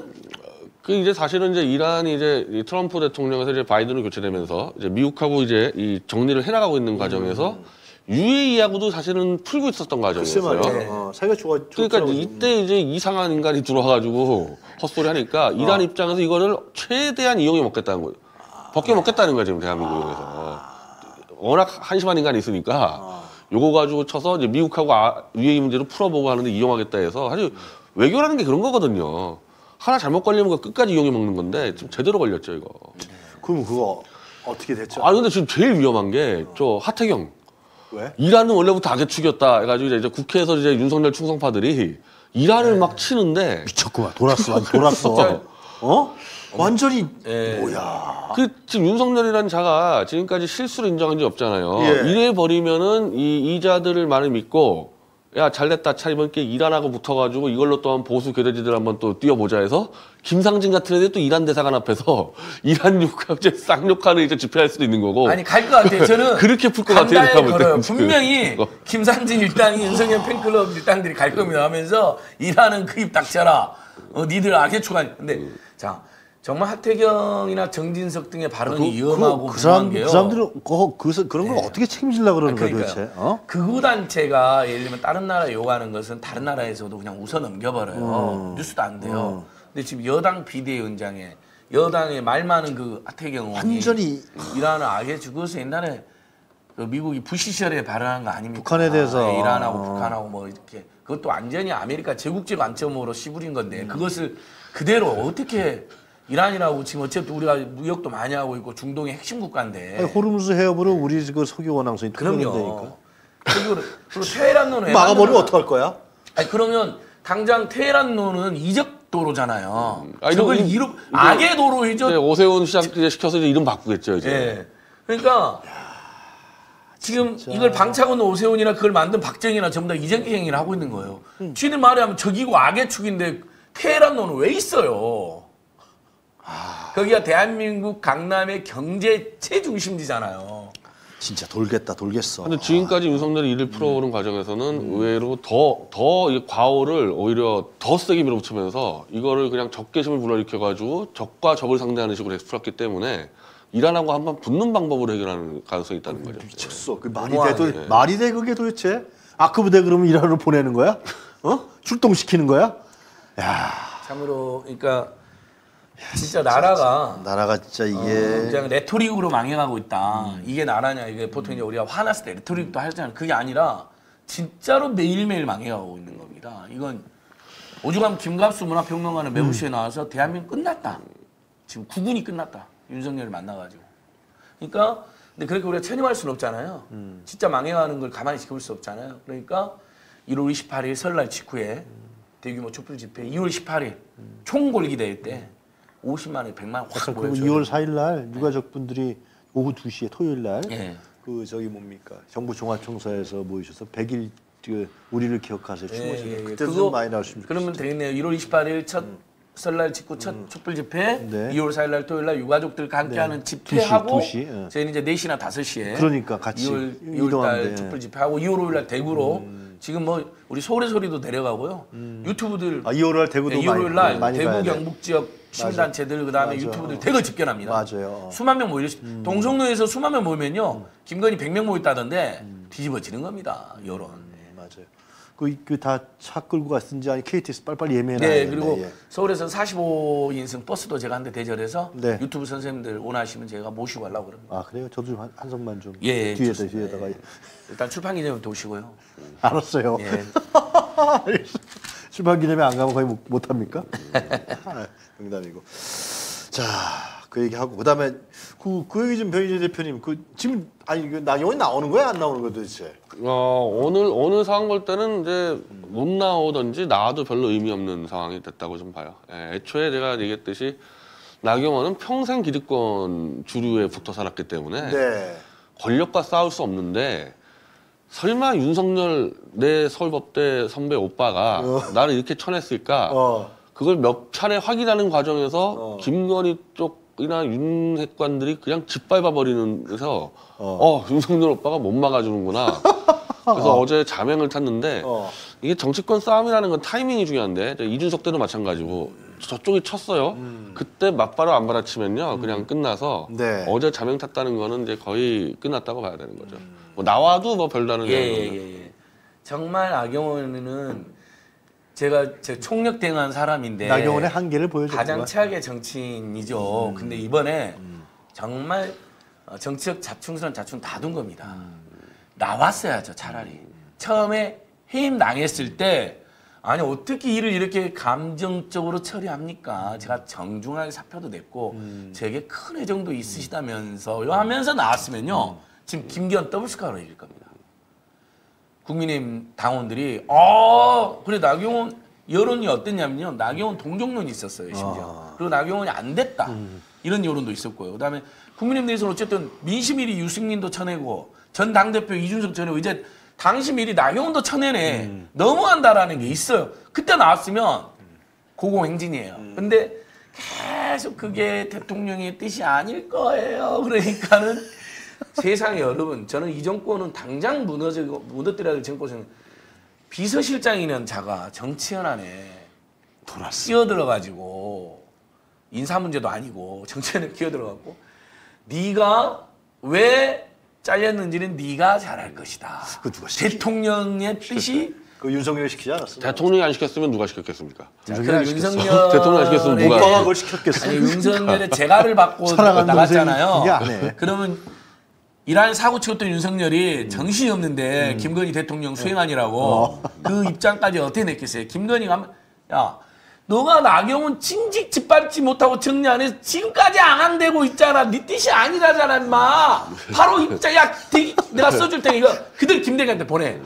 그 이제 사실은 이제 이란이 이제 이 트럼프 대통령에서 이제 바이든을 교체되면서 이제 미국하고 이제 이 정리를 해나가고 있는 과정에서 UAE하고도 사실은 풀고 있었던 과정이었어요. 말이야. 어, 사이가 좋아. 그러니까. 이때 이제 이상한 인간이 들어와가지고 헛소리 하니까 이란 입장에서 이거를 최대한 이용해 먹겠다는 거예요. 벗겨 먹겠다는 거야 지금 대한민국에서. 워낙 한심한 인간이 있으니까 요거 가지고 쳐서 이제 미국하고 아, UAE 문제를 풀어보고 하는데 이용하겠다 해서 사실 외교라는 게 그런 거거든요. 하나 잘못 걸리면 그거 끝까지 이용해 먹는 건데 지금 제대로 걸렸죠 이거. 그럼 그거 어떻게 됐죠? 아 근데 지금 제일 위험한 게 저 하태경. 왜? 이란은 원래부터 악의 축이었다 해가지고 이제 국회에서 이제 윤석열 충성파들이 이란을 막 치는데 미쳤구만. 돌았어. 돌았어. 어? 완전히 예. 뭐야? 그 지금 윤석열이라는 자가 지금까지 실수를 인정한 적이 없잖아요. 예. 이래 버리면은 이 이자들을 많이 믿고 야 잘됐다 차 이번 게 이란하고 붙어가지고 이걸로 또한 보수 교대지들 한번 또 뛰어보자 해서 김상진 같은 애들 또 이란 대사관 앞에서 [LAUGHS] 이란 이제 쌍욕하는 이제 집회할 수도 있는 거고. 아니 갈 것 같아요. 저는 [LAUGHS] 그렇게 풀 것 같아요, 간단히 내가 볼 걸어요. 분명히 [LAUGHS] 어. 김상진 일당이 윤석열 팬클럽 일당들이 갈 겁니다 하면서 이란은 그 입 닥쳐라. 어, 니들 악의 추가. 근데 자 정말 하태경이나 정진석 등의 발언이 위험하고 그, 그 사람 게요. 그 사람들은 그, 그, 그런 걸 예. 어떻게 책임질라 그러는 그러니까요. 도대체? 어? 극우 단체가 예를 들면 다른 나라 욕하는 것은 다른 나라에서도 그냥 웃어 넘겨버려요. 뉴스도 안 돼요. 근데 지금 여당 비대위원장에 여당에 말 많은 그 하태경 의원이 완전히 이란을 악의 축 해서 옛날에 그 미국이 부시 시절에 발언한 거 아닙니까? 북한에 대해서. 네, 이란하고 어. 북한하고 뭐 이렇게 그것도 완전히 아메리카 제국적 관점으로 씨부린 건데 그것을 그대로 어떻게 이란이라고 지금 어쨌든 우리가 무역도 많이 하고 있고 중동의 핵심 국가인데 아니, 호르무즈 해협으로 우리 그 석유 대니까. 그럼요. 그리고, 왜 [LAUGHS] 막아버리면? 어떡할 거야? 아니 그러면 당장 테헤란로는 이적 도로잖아요. 아니, 저걸 이거- 이루 이거- 악의 도로이죠. 이제 오세훈 시장 이제 시켜서 이제 이름 바꾸겠죠 이제. 예. 그러니까 지금 이걸 방차건 오세훈이나 그걸 만든 박정희나 전부 다 이정기 행위를 하고 있는 거예요. 음. 쥐들 말하면 적이고 악의 축인데 테헤란노는 왜 있어요? 아. 거기가 대한민국 강남의 경제 최중심지잖아요. 진짜 돌겠다 돌겠어. 근데 지금까지 윤석열이 이를 풀어오는 과정에서는 의외로 더, 더이 과오를 오히려 더 세게 밀어붙이면서 이거를 그냥 적개심을 불러일으켜가지고 적과 적을 상대하는 식으로 풀었기 때문에 이란하고 한번 붙는 방법으로 해결하는 가능성이 있다는 거죠. 미쳤어. 그 말이 너무하네. 돼도 말이 돼 그게 도대체? 아크 부대 그러면 이란으로 보내는 거야? 어? 출동시키는 거야? 야 참으로 그러니까 진짜 나라가 나라가 진짜 이게 어, 그냥 레토릭으로 망해가고 있다. 이게 나라냐 이게 보통 이제 우리가 화났을 때 레토릭도 하잖아요. 그게 아니라 진짜로 매일매일 망해가고 있는 겁니다. 이건 오죽하면 김갑수 문화평론가는 매부쇼에 나와서 대한민국 끝났다. 지금 구분이 끝났다. 윤석열을 만나가지고. 그러니까 근데 그렇게 우리가 체념할 수는 없잖아요. 진짜 망해가는 걸 가만히 지켜볼 수 없잖아요. 그러니까 1월 28일 설날 직후에 대규모 촛불 집회 2월 18일 총궐기 대회 때 50만에 100만 확 그리고 모여서 2월 4일 날 유가족 분들이 오후 2시에 토요일 날 예. 그 저기 뭡니까 정부 종합청사에서 모이셔서 100일 그 우리를 기억하세요 추모식 예, 예, 예. 그때 좀 많이 나왔으면 그러면 되겠네요. 1월 28일 첫 설날 직후 첫 촛불 집회, 네. 2월 4일 날 토요일 날 유가족들과 함께하는 네. 집회하고 2시, 2시, 예. 저희는 이제 4시나 5시에 그러니까 같이 2월, 2월 달. 음. 촛불 집회하고 2월 5일 날 대구로 지금 뭐 우리 서울의 소리도 내려가고요. 유튜브들 아 2월 날 대구도 네, 2월 많이 5일 날 많이 대구. 경북 지역 시민단체들 그다음에 맞아. 유튜브들 어. 대거 집결합니다. 맞아요. 음. 수만 명 모일 동성로에서 수만 명 모이면요. 김건희 100명 모였다던데 뒤집어지는 겁니다. 여론. 네, 맞아요. 그그다 차 끌고 갔든지 아니 KTX 빨리빨리 예매해 놔야 네, 그리고 예. 서울에서 45인승 버스도 제가 한 대 대절해서 네. 유튜브 선생님들 원하시면 제가 모시고 가려고 그럽니다. 아 그래요? 저도 좀 한, 한 손만 좀 예, 예, 뒤에다 좋습니다. 뒤에다가 예. 일단 출판 기념부터 오시고요. [LAUGHS] 알았어요. 예. [LAUGHS] 출판 기념회 안 가면 거의 못, 못 합니까? [LAUGHS] 아, 농담이고. 자, 그 얘기하고 그다음에 그, 그 얘기 좀 변희재 대표님 그 지금 아니 그 나경원이 나오는 거야 안 나오는 거야 도대체? 어, 오늘, 오늘 상황 볼 때는 이제 못 나오든지 나와도 별로 의미 없는 상황이 됐다고 좀 봐요. 예, 애초에 제가 얘기했듯이 나경원은 평생 기득권 주류에 붙어 살았기 때문에 네. 권력과 싸울 수 없는데 설마 윤석열 내 서울법대 선배 오빠가 나를 이렇게 쳐냈을까? 어. 그걸 몇 차례 확인하는 과정에서 어. 김건희 쪽이나 윤핵관들이 그냥 짓밟아 버리는 데서 어. 어. 윤석열 오빠가 못 막아주는구나. [LAUGHS] 그래서 어. 제 자맹을 탔는데 어. 이게 정치권 싸움이라는 건 타이밍이 중요한데 이준석 때도 마찬가지고 저쪽이 쳤어요. 그때 맞바로 안 받아치면요 그냥 끝나서 음. 네. 어제 자맹 탔다는 거는 이제 거의 끝났다고 봐야 되는 거죠. 뭐 나와도 뭐 별다른 예, 예, 예, 예. 정말 나경원은 제가 제 총력 대응한 사람인데 나경원의 한계를 보여주는 가장. 최악의 정치인이죠. 근데 이번에 정말 어, 정치적 자충수란 자충 다 둔 겁니다. 나왔어야죠, 차라리. 처음에 해임 당했을 때 아니 어떻게 일을 이렇게 감정적으로 처리합니까? 제가 정중하게 사표도 냈고 제게 큰 애정도 있으시다면서요 하면서 나왔으면요 지금 김기현 더블스카로 이길 겁니다. 국민의힘 당원들이 어 그래 나경원 여론이 어땠냐면요. 나경원 동정론이 있었어요 심지어. 그리고 나경원이 안 됐다. 이런 여론도 있었고요. 그다음에 국민의힘 내에서는 어쨌든 민심 1위 유승민도 쳐내고 전 당대표 이준석 전에 이제 당심 1위 나경원도 쳐내네. 너무한다라는 게 있어요. 그때 나왔으면 고공행진이에요. 근데 계속 그게 대통령의 뜻이 아닐 거예요. [LAUGHS] 그러니까는 세상에 여러분 저는 이 정권은 당장 무너지고 무너뜨려야 될 정권은 비서실장이는 자가 정치연 안에 끼어들어가지고 인사 문제도 아니고 정치연에 끼어들어갖고 네가 왜 잘렸는지는 네가 잘할 것이다. 그거 누가 시키- 대통령의 뜻이 그 윤석열이 시키지 않았어? 대통령이 안 시켰으면 누가 시켰겠습니까? 자, 윤석열이 그 시켰어. 윤석열 [LAUGHS] 대통령 안 시켰으면 누가 오빠가 해? 그걸 시켰겠어? 아니 윤석열의 재가를 받고 [LAUGHS] 나갔잖아요. 그러면 이란 사고 치웠던 윤석열이 정신이 없는데 김건희 대통령 수행안이라고 그 입장까지 어떻게 냈겠어요? 김건희가 하면 야 너가 나경원 징직 짓밟지 못하고 정리 안 해서 지금까지 앙앙대고 있잖아. 네 뜻이 아니라잖아, 임마. 바로 입장, 야, 대기, 내가 써줄 테니까 이거 그들 김대기한테 보내.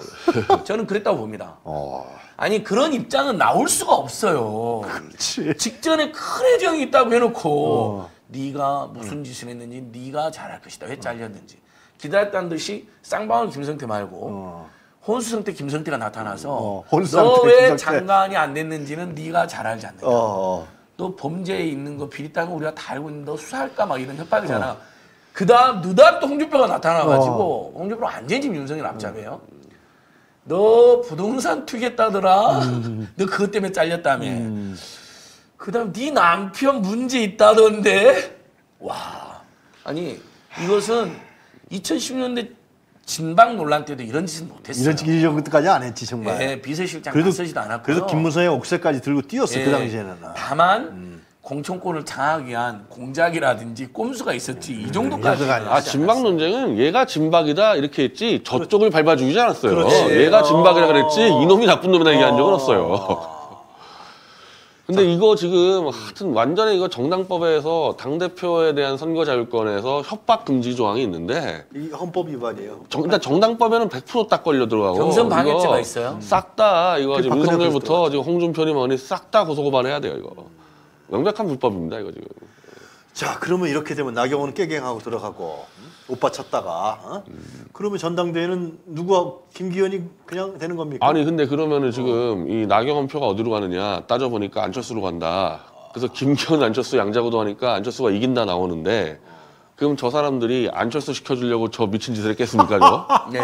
저는 그랬다고 봅니다. 어. 아니, 그런 입장은 나올 수가 없어요. 그렇지. 직전에 큰 애정이 있다고 해놓고 네가 무슨 짓을 했는지 네가 잘할 것이다 왜 잘렸는지 기다렸다는 듯이 쌍방울 김성태 말고 어. 혼수 상태 김성태가 나타나서 어, 혼수 너 상태 왜 김성태. 장관이 안 됐는지는 네가 잘 알지 않느냐. 어, 어. 너 범죄에 있는 거 비리 따는 거 우리가 다 알고 있는데 너 수사할까 막 이런 협박이잖아. 그다음 느닷 또 홍준표가 나타나가지고 홍준표 완전히 지금 윤석열 앞잡이에요. 너 부동산 투기했다더라. [LAUGHS] 너 그것 때문에 잘렸다며. 그다음 네 남편 문제 있다던데. 와. 아니 이것은 2010년대 진박 논란 때도 이런 짓은 못했어요. 이런 이 정도까지 안 했지 정말. 예, 비서실장 그래도 나서지도 않았고요. 그래도 김문성의 옥새까지 들고 뛰었어 예, 그 당시에는. 다만 공천권을 장악하기 위한 공작이라든지 꼼수가 있었지 이 정도까지 정도가 아니야. 아 진박 논쟁은 얘가 진박이다 이렇게 했지 저쪽을 밟아 죽이지 않았어요. 그렇지. 얘가 진박이라 그랬지 어. 이놈이 나쁜 놈이다 얘기한 적은 없어요. 근데 이거 지금 하여튼 완전히 이거 정당법에서 당 대표에 대한 선거 자율권에서 협박 금지 조항이 있는데 이 헌법 위반이에요. 정, 일단 정당법에는 100%딱 걸려 들어가고 경선 방해죄가 있어요? 싹 다 이거 지금 윤석열부터 지금 홍준표니 뭐니 싹 다 고소고발해야 돼요 이거. 명백한 불법입니다 이거 지금. 자 그러면 이렇게 되면 나경원은 깨갱하고 들어가고 음? 오빠 찾다가 어? 그러면 전당대회는 누구와 김기현이 그냥 되는 겁니까? 아니 근데 그러면은 지금 이 나경원 표가 어디로 가느냐 따져 보니까 안철수로 간다. 그래서 김기현 안철수 양자구도 하니까 안철수가 이긴다 나오는데 그럼 저 사람들이 안철수 시켜주려고 저 미친 짓을 했겠습니까 저? [LAUGHS] 네.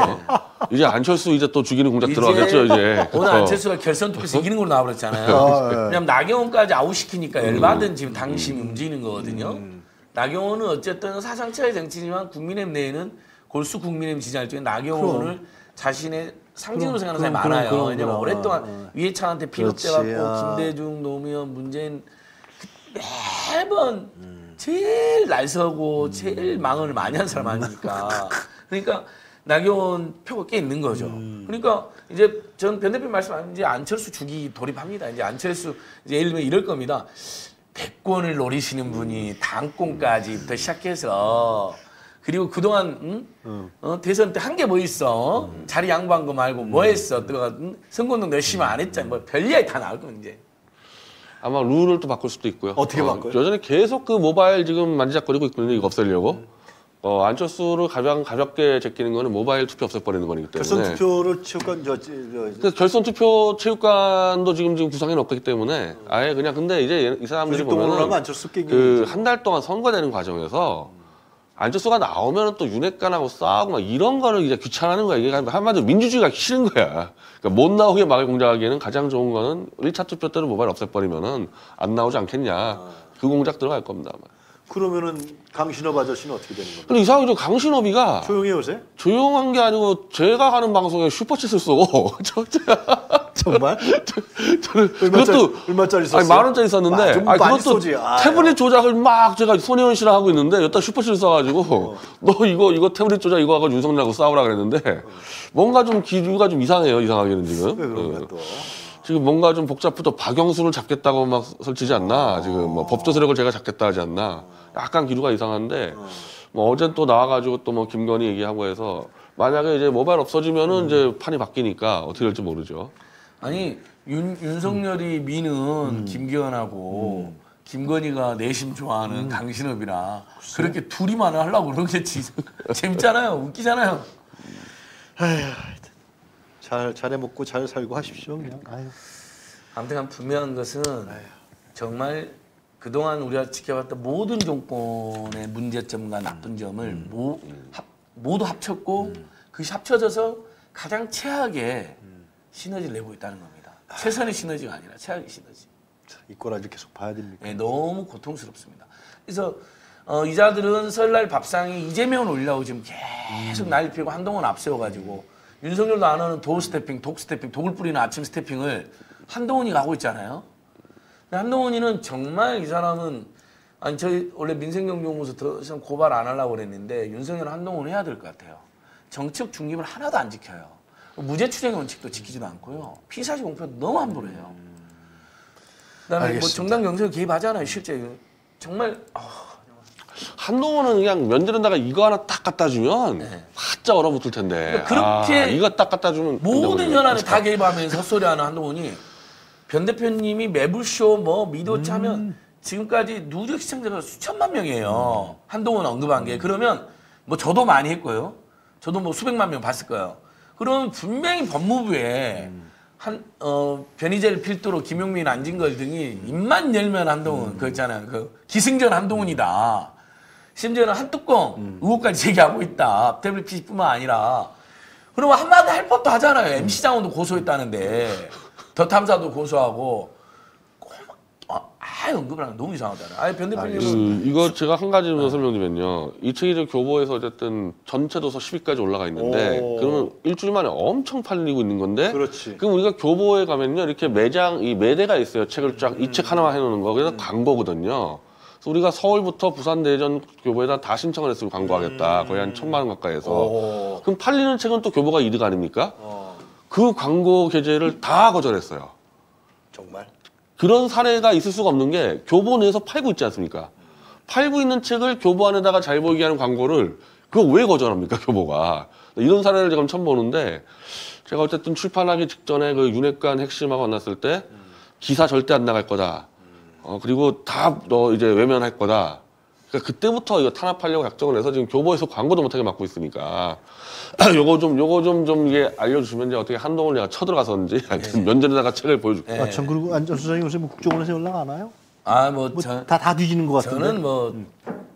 이제 안철수 이제 또 죽이는 공작 들어가겠죠 이제. 오늘? 안철수가 결선 투표에서 이기는 걸로 나와버렸잖아요. 아, 예. 왜냐면 나경원까지 아웃시키니까 열받은 지금 당심이 움직이는 거거든요. 나경원은 어쨌든 사상차의 정치지만 국민의힘 내에는 골수 국민의힘 지지할 중에 나경원을 자신의 상징으로 생각하는 사람이 그럼, 많아요. 그럼, 왜냐면 그럼. 오랫동안 어, 위해창한테 그렇지, 피격돼갖고 아. 김대중, 노무현, 문재인 그 매번 제일 날서고 제일 망언을 많이 한 사람 아니니까. 그러니까 나경원 표가 꽤 있는 거죠. 그러니까 이제 전변 대표 말씀하신 이제 안철수 주기 돌입합니다. 이제 안철수 이제 예를 들면 이럴 겁니다. 대권을 노리시는 분이 당권까지부터 시작해서 그리고 그동안 응? 어, 대선 때 한 게 뭐 있어? 자리 양보한 거 말고 뭐 했어? 또 응? 선거운동 열심히 안 했잖아. 뭐 별이야기 다 나올 거면 이제. 아마 룰을 또 바꿀 수도 있고요. 어떻게 어, 바꿔요? 여전히 계속 그 모바일 지금 만지작거리고 있거든요. 이거 없애려고. 어, 안철수를 가장 가볍게 제끼는 거는 모바일 투표 없애버리는 거기 때문에. 결선 투표를 체육관 저, 저, 저그 결선 투표 체육관도 지금 지금 구상해 놓기 때문에 아예 그냥 근데 이제 이 사람들이 보면은 안철수. 그 한 달 동안 선거되는 과정에서 안철수가 나오면은 또 윤핵관하고 싸우고 막 이런 거를 이제 귀찮아하는 거야. 이게 한마디로 민주주의가 싫은 거야. 그러니까 못 나오게 막을 공작하기에는 가장 좋은 거는 1차 투표 때는 모바일 없애버리면은 안 나오지 않겠냐. 그 공작 들어갈 겁니다. 아마. 그러면은 강신업 아저씨는 어떻게 되는 겁니까? 근데 이상하게 저 강신업이가 조용히 요새? 조용한 게 아니고 제가 하는 방송에 슈퍼챗을 쓰고 [LAUGHS] 저, 저, 정말? [LAUGHS] 저는 얼마짜리- 그것도 얼마짜리 썼어요? 아니 만 원짜리 썼는데 아, 좀 아니, 그것도 쏘지. 아유. 태블릿 조작을 막 제가 손혜원 씨랑 하고 있는데 여기다 슈퍼챗을 써가지고 어. [LAUGHS] 너 이거 이거 태블릿 조작 이거 하고 윤석열하고 싸우라 그랬는데 뭔가 좀 기류가 좀 이상해요 이상하게는 지금 왜 그런가 어. 또? 지금 뭔가 좀 복잡부터 박영수를 잡겠다고 막 설치지 않나? 지금 뭐 법조 세력을 제가 잡겠다 하지 않나? 약간 기류가 이상한데 뭐 어제 또 나와가지고 또 뭐 김건희 얘기하고 해서 만약에 이제 모바일 없어지면은 이제 판이 바뀌니까 어떻게 될지 모르죠. 아니 윤, 윤석열이 미는 김기현하고 김건희가 내심 좋아하는 강신업이라 그렇게 둘이만 하려고 그러겠지 [LAUGHS] 재밌잖아요. 웃기잖아요 잘 잘해 먹고 잘 살고 하십시오 그냥. 아유. 아무튼 분명한 것은 정말 그동안 우리가 지켜봤던 모든 정권의 문제점과 나쁜 점을 모, 합, 모두 합쳤고 그것이 합쳐져서 가장 최악의 시너지를 내고 있다는 겁니다 최선의 시너지가 아니라 최악의 시너지 이 꼴 아주 계속 봐야 됩니까? 네, 너무 고통스럽습니다. 그래서 어, 이자들은 설날 밥상에 이재명을 올리려고 지금 계속 난리 피고 한동훈 앞세워가지고 윤석열도 안 하는 doorstepping, 독 stepping, 독을 뿌리는 아침 stepping을 한동훈이 하고 있잖아요. 근데 한동훈이는 정말 이 사람은 아니 저희 원래 민생경제연구소 더 이상 고발 안 하려고 그랬는데 윤석열 한동훈 해야 될 것 같아요. 정치적 중립을 하나도 안 지켜요. 무죄 추정의 원칙도 지키지도 않고요. 피사시 공표도 너무 함부로 해요. 그다음에 뭐 알겠습니다. 정당 경선에 개입하잖아요. 실제 정말 아, 한동훈은 그냥 면들에다가 이거 하나 딱 갖다 주면 네. 바짝 얼어붙을 텐데. 그러니까 그렇게 아, 이거 딱 갖다 주면 모든 현안에 다 개입하면서 헛소리하는 한동훈이 변 대표님이 매불쇼 뭐 미도치 하면 지금까지 누적 시청자가 수천만 명이에요. 한동훈 언급한 게 그러면 뭐 저도 많이 했고요. 저도 뭐 수백만 명 봤을 거예요. 그럼 분명히 법무부에 한, 어, 변희재를 필두로 김용민, 안진걸 등이 입만 열면 한동훈, 그거 있잖아요. 그 기승전 한동훈이다. 심지어는 한 뚜껑 의혹까지 제기하고 있다. WPC뿐만 아니라. 그러면 한마디 할 법도 하잖아요. MC 장원도 고소했다는데. 더 탐사도 고소하고. 꼬막, 아, 아예 언급을 하는 게 너무 이상하잖아요. 아예 변 대표님은 그 이거 제가 한 가지 더 설명드리면요. 이 책이 저 교보에서 어쨌든 전체 도서 10위까지 올라가 있는데 오. 그러면 일주일 만에 엄청 팔리고 있는 건데 그렇지. 그럼 우리가 교보에 가면요. 이렇게 매장 이 매대가 있어요. 책을 쫙 이 책 하나만 해 놓는 거. 그래서 광고거든요. 우리가 서울부터 부산 대전 교보에다 다 신청을 했어요. 광고하겠다. 거의 한 천만 원 가까이에서. 오. 그럼 팔리는 책은 또 교보가 이득 아닙니까? 어, 그 광고 게재를 다 거절했어요. 정말. 그런 사례가 있을 수가 없는 게 교보 내에서 팔고 있지 않습니까? 팔고 있는 책을 교보 안에다가 잘 보이게 하는 광고를 그거 왜 거절합니까 [LAUGHS] 교보가? 이런 사례를 지금 처음 보는데 제가 어쨌든 출판하기 직전에 그 윤핵관 핵심하고 만났을 때 기사 절대 안 나갈 거다. 어 그리고 다 너 이제 외면할 거다. 그러니까 그때부터 이거 탄압하려고 작정을 해서 지금 교보에서 광고도 못하게 막고 있으니까 [CLEARS THROAT] 요거 좀 요거 좀 좀 이게 알려주시면 이제 어떻게 한동훈 내가 쳐들어가서는지 [LAUGHS] 하여튼 면전에다가 책을 보여줄게. 아, 참 그리고 안전 수장이 요새 뭐 국정원에서 연락 안 와요? 아, 뭐, 뭐 저, 다다 뒤지는 것 같은데. 저는 뭐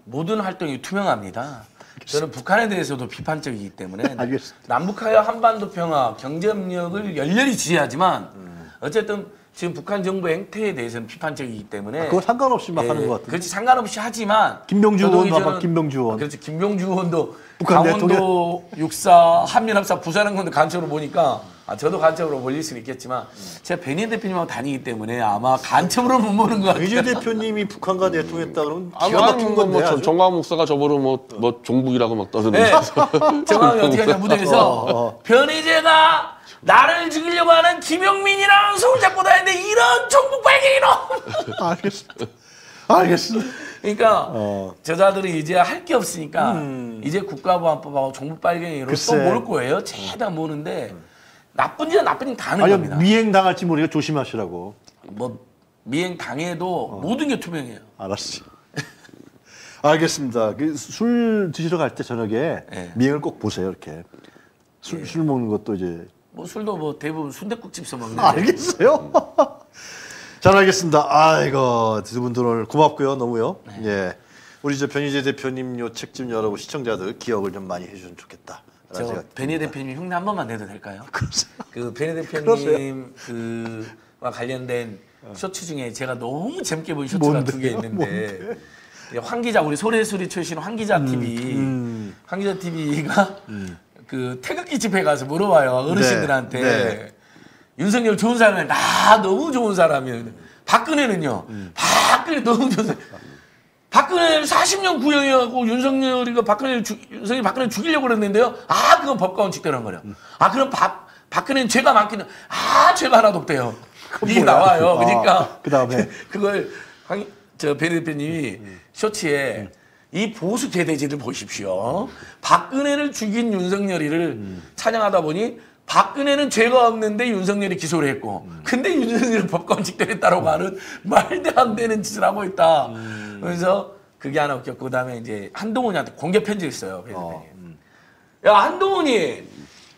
모든 활동이 투명합니다. 저는 북한에 대해서도 비판적이기 때문에 [LAUGHS] 알겠습니다. 남북하여 한반도 평화, 경제협력을 열렬히 지지하지만 어쨌든 지금 북한 정부 행태에 대해서는 비판적이기 때문에 아, 그거 상관없이 막 예, 하는 것 같은데. 그렇지 상관없이 하지만 김병주 의원 봐봐, 김병주 의원. 아, 그렇지 김병주 의원도 북한 강원도 육사 한민합사 부산한 건데 간첩으로 보니까 아, 저도 간첩으로 몰릴 수는 있겠지만 제가 베니 대표님하고 다니기 때문에 아마 간첩으로 못 보는 것 같아요. 외재 대표님이 북한과 내통했다 그러면 기가 막힌 뭐, 건데. 뭐 정-. 정광 목사가 저보고 뭐, 뭐 종북이라고 막 떠드는 네. [LAUGHS] 정황이 어떻게 하냐 무대에서 어, 어. 변희재가 나를 죽이려고 하는 김용민이라는 소을 잡고 다니는데 이런 종북 빨갱이로 [LAUGHS] 알겠습니다. 알겠습니다. 그러니까 어. 음. 저자들이 이제 할 게 없으니까 이제 국가보안법하고 종북 빨갱이로 글쎄. 또 모를 거예요 죄다 모르는데 나쁜 짓은 나쁜 짓 다 하는 아니 겁니다 미행 당할지 모르니까 조심하시라고. 뭐 미행 당해도 어. 모든 게 투명해요 알았지. 알겠습니다. 그술 드시러 갈 때 저녁에 네. 미행을 꼭 보세요. 이렇게 술, 술 먹는 것도 이제 뭐 술도 뭐 대부분 순대국집에서 [LAUGHS] 먹는데 알겠어요. [LAUGHS] 잘 알겠습니다. 아이고 두 분들 오늘 고맙고요. 너무요. 예. 우리 저 변희재 대표님 요 책좀 여러분 시청자들 기억을 좀 많이 해주면 좋겠다. 저 듭니다. 대표님 흉내 한 번만 내도 될까요? [LAUGHS] 그 그러세요. 대표님 그와 관련된 쇼츠 중에 제가 너무 재밌게 본 쇼츠가? 두 개 있는데 예, 황 기자 우리 소래소리 출신 황 기자 TV 음. 황 기자 TV가 그 태극기 집회 가서 물어봐요 어르신들한테 네. 윤석열 좋은 사람이 나 너무 좋은 사람이에요. 박근혜는요. 음. 박근혜 너무 좋은 사람. 박근혜를 40년 구형해갖고 윤석열이가 박근혜를 죽, 윤석열이 박근혜 죽이려고 그랬는데요. 아, 그건 법과 원칙대로 한 거래요. 아, 그럼 박, 박근혜는 죄가 많기는, 아, 죄가 하나도 없대요. 이게 뭐야? 나와요. 아, 그러니까. 그다음에? [LAUGHS] 그걸, 황, 저, 배리 대표님이 쇼츠에 이 보수 개돼지를 보십시오. 박근혜를 죽인 윤석열이를 찬양하다 보니 박근혜는 죄가 없는데 윤석열이 기소를 했고, 근데 윤석열은 법과 원칙대로 했다라고 하는 말도 안 되는 짓을 하고 있다. 그래서 그게 하나 웃겼고, 그 다음에 이제 한동훈이한테 공개 편지를 써요. 배리 대표님. 야, 한동훈이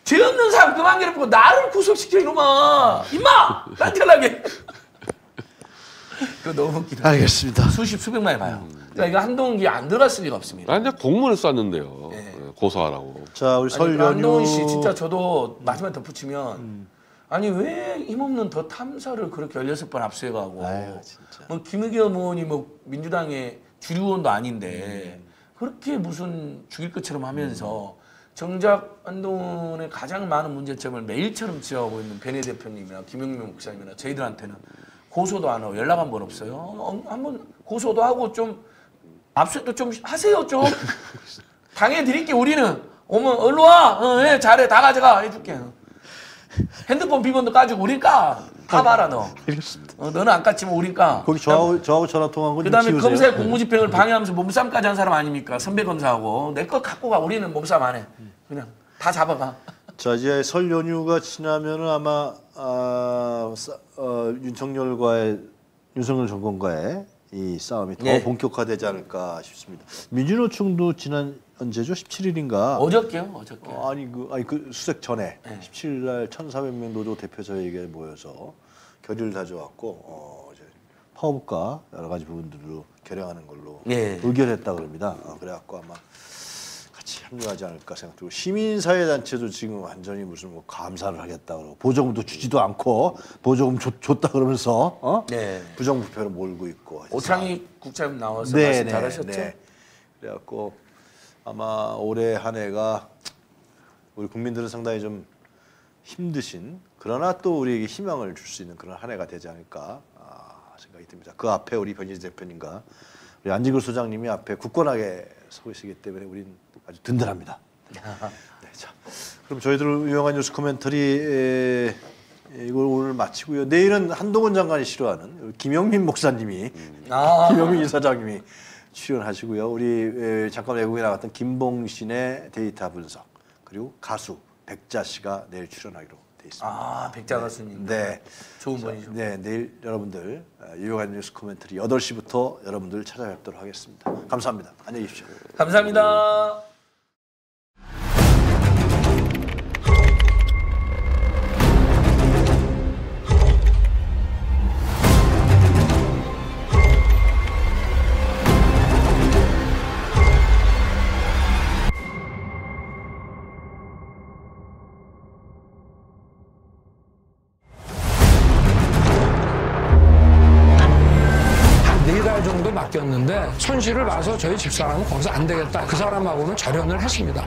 죄 없는 사람 그만 괴롭히고 나를 구속시켜, 이놈아! 임마! 나한테 연락해! [LAUGHS] 그거 너무 웃기다. 알겠습니다. 수십 수백만이 봐요. 그러니까 이거 한동훈이 안 들어갔을 리가 없습니다. 아, 이제 공문을 쐈는데요. 네. 고소하라고. 자 우리 설 아니, 연휴 한동훈 씨 진짜 저도 마지막에 덧붙이면 아니 왜 힘없는 더 탐사를 그렇게 16번 압수해가고 아유, 진짜. 뭐 김의겸 의원이 뭐 민주당의 주류원도 아닌데 그렇게 무슨 죽일 것처럼 하면서 정작 한동훈의 가장 많은 문제점을 매일처럼 지어오고 있는 변혜 대표님이나 김영민 목사님이나 저희들한테는 고소도 안 하고 연락 한 번 없어요. 어, 한번 고소도 하고 좀 압수도 좀 하세요 좀. 당해드릴게 우리는 오면 얼로 와. 어, 예, 잘해 다 가져가 해줄게. 핸드폰 비번도 까주고 우린 까. 다 봐라 너. 알겠습니다. 어, 너는 안 깠지만 우린 까. 거기 저하고 저하고 전화 통화한 거좀 그다음에 지우세요. 검사의 공무집행을 방해하면서 몸싸움까지 한 사람 아닙니까? 선배 검사하고 내 거 갖고 가. 우리는 몸싸움 안 해. 그냥 다 잡아가. 자 이제 설 연휴가 지나면은 아마 아, 싸- 어, 윤석열과의 윤석열 정권과의 이 싸움이 더 네. 본격화되지 않을까 싶습니다. 민주노총도 지난 언제죠? 17일인가? 어저께요, 어저께. 어, 아니 그 아니 그 수색 전에 네. 17일 날 1,400명 노조 대표자에게 모여서 결의를 다져왔고 어, 이제 파업과 여러 가지 부분들로 결행하는 걸로 네. 의결했다 그럽니다. 어, 그래갖고 아마 같이 합류하지 않을까 생각되고 시민사회 단체도 지금 완전히 무슨 뭐 감사를 하겠다 그러고 보조금도 주지도 않고 보조금 줬, 줬다 그러면서 어? 네. 부정부패로 몰고 있고 오창희 국장님 나와서 말씀 잘하셨죠? 그래갖고 아마 올해 한 해가 우리 국민들은 상당히 좀 힘드신 그러나 또 우리에게 희망을 줄 수 있는 그런 한 해가 되지 않을까 아, 생각이 듭니다. 그 앞에 우리 변희재 대표님과 우리 안지글 소장님이 앞에 굳건하게 서 계시기 때문에 우린 아주 든든합니다. [LAUGHS] 네, 자, 그럼 저희들 유용화 뉴스 commentary 에, 이걸 오늘 마치고요. 내일은 한동훈 장관이 싫어하는 김용민 목사님이 아. [LAUGHS] 김용민 이사장님이 출연하시고요. 우리 에, 잠깐 외국에 나갔던 김봉신의 데이터 분석 그리고 가수 백자 씨가 내일 출연하기로 돼 있습니다. 아, 백자 가수님. 네. 좋은 분이죠. 네, 내일 여러분들 어, 유용화 뉴스 commentary 8시부터 여러분들 찾아뵙도록 하겠습니다. 감사합니다. 안녕히 계십시오. 감사합니다. 손실을 봐서 저희 집사람은 거기서 안 되겠다. 그 사람하고는 절연을 했습니다.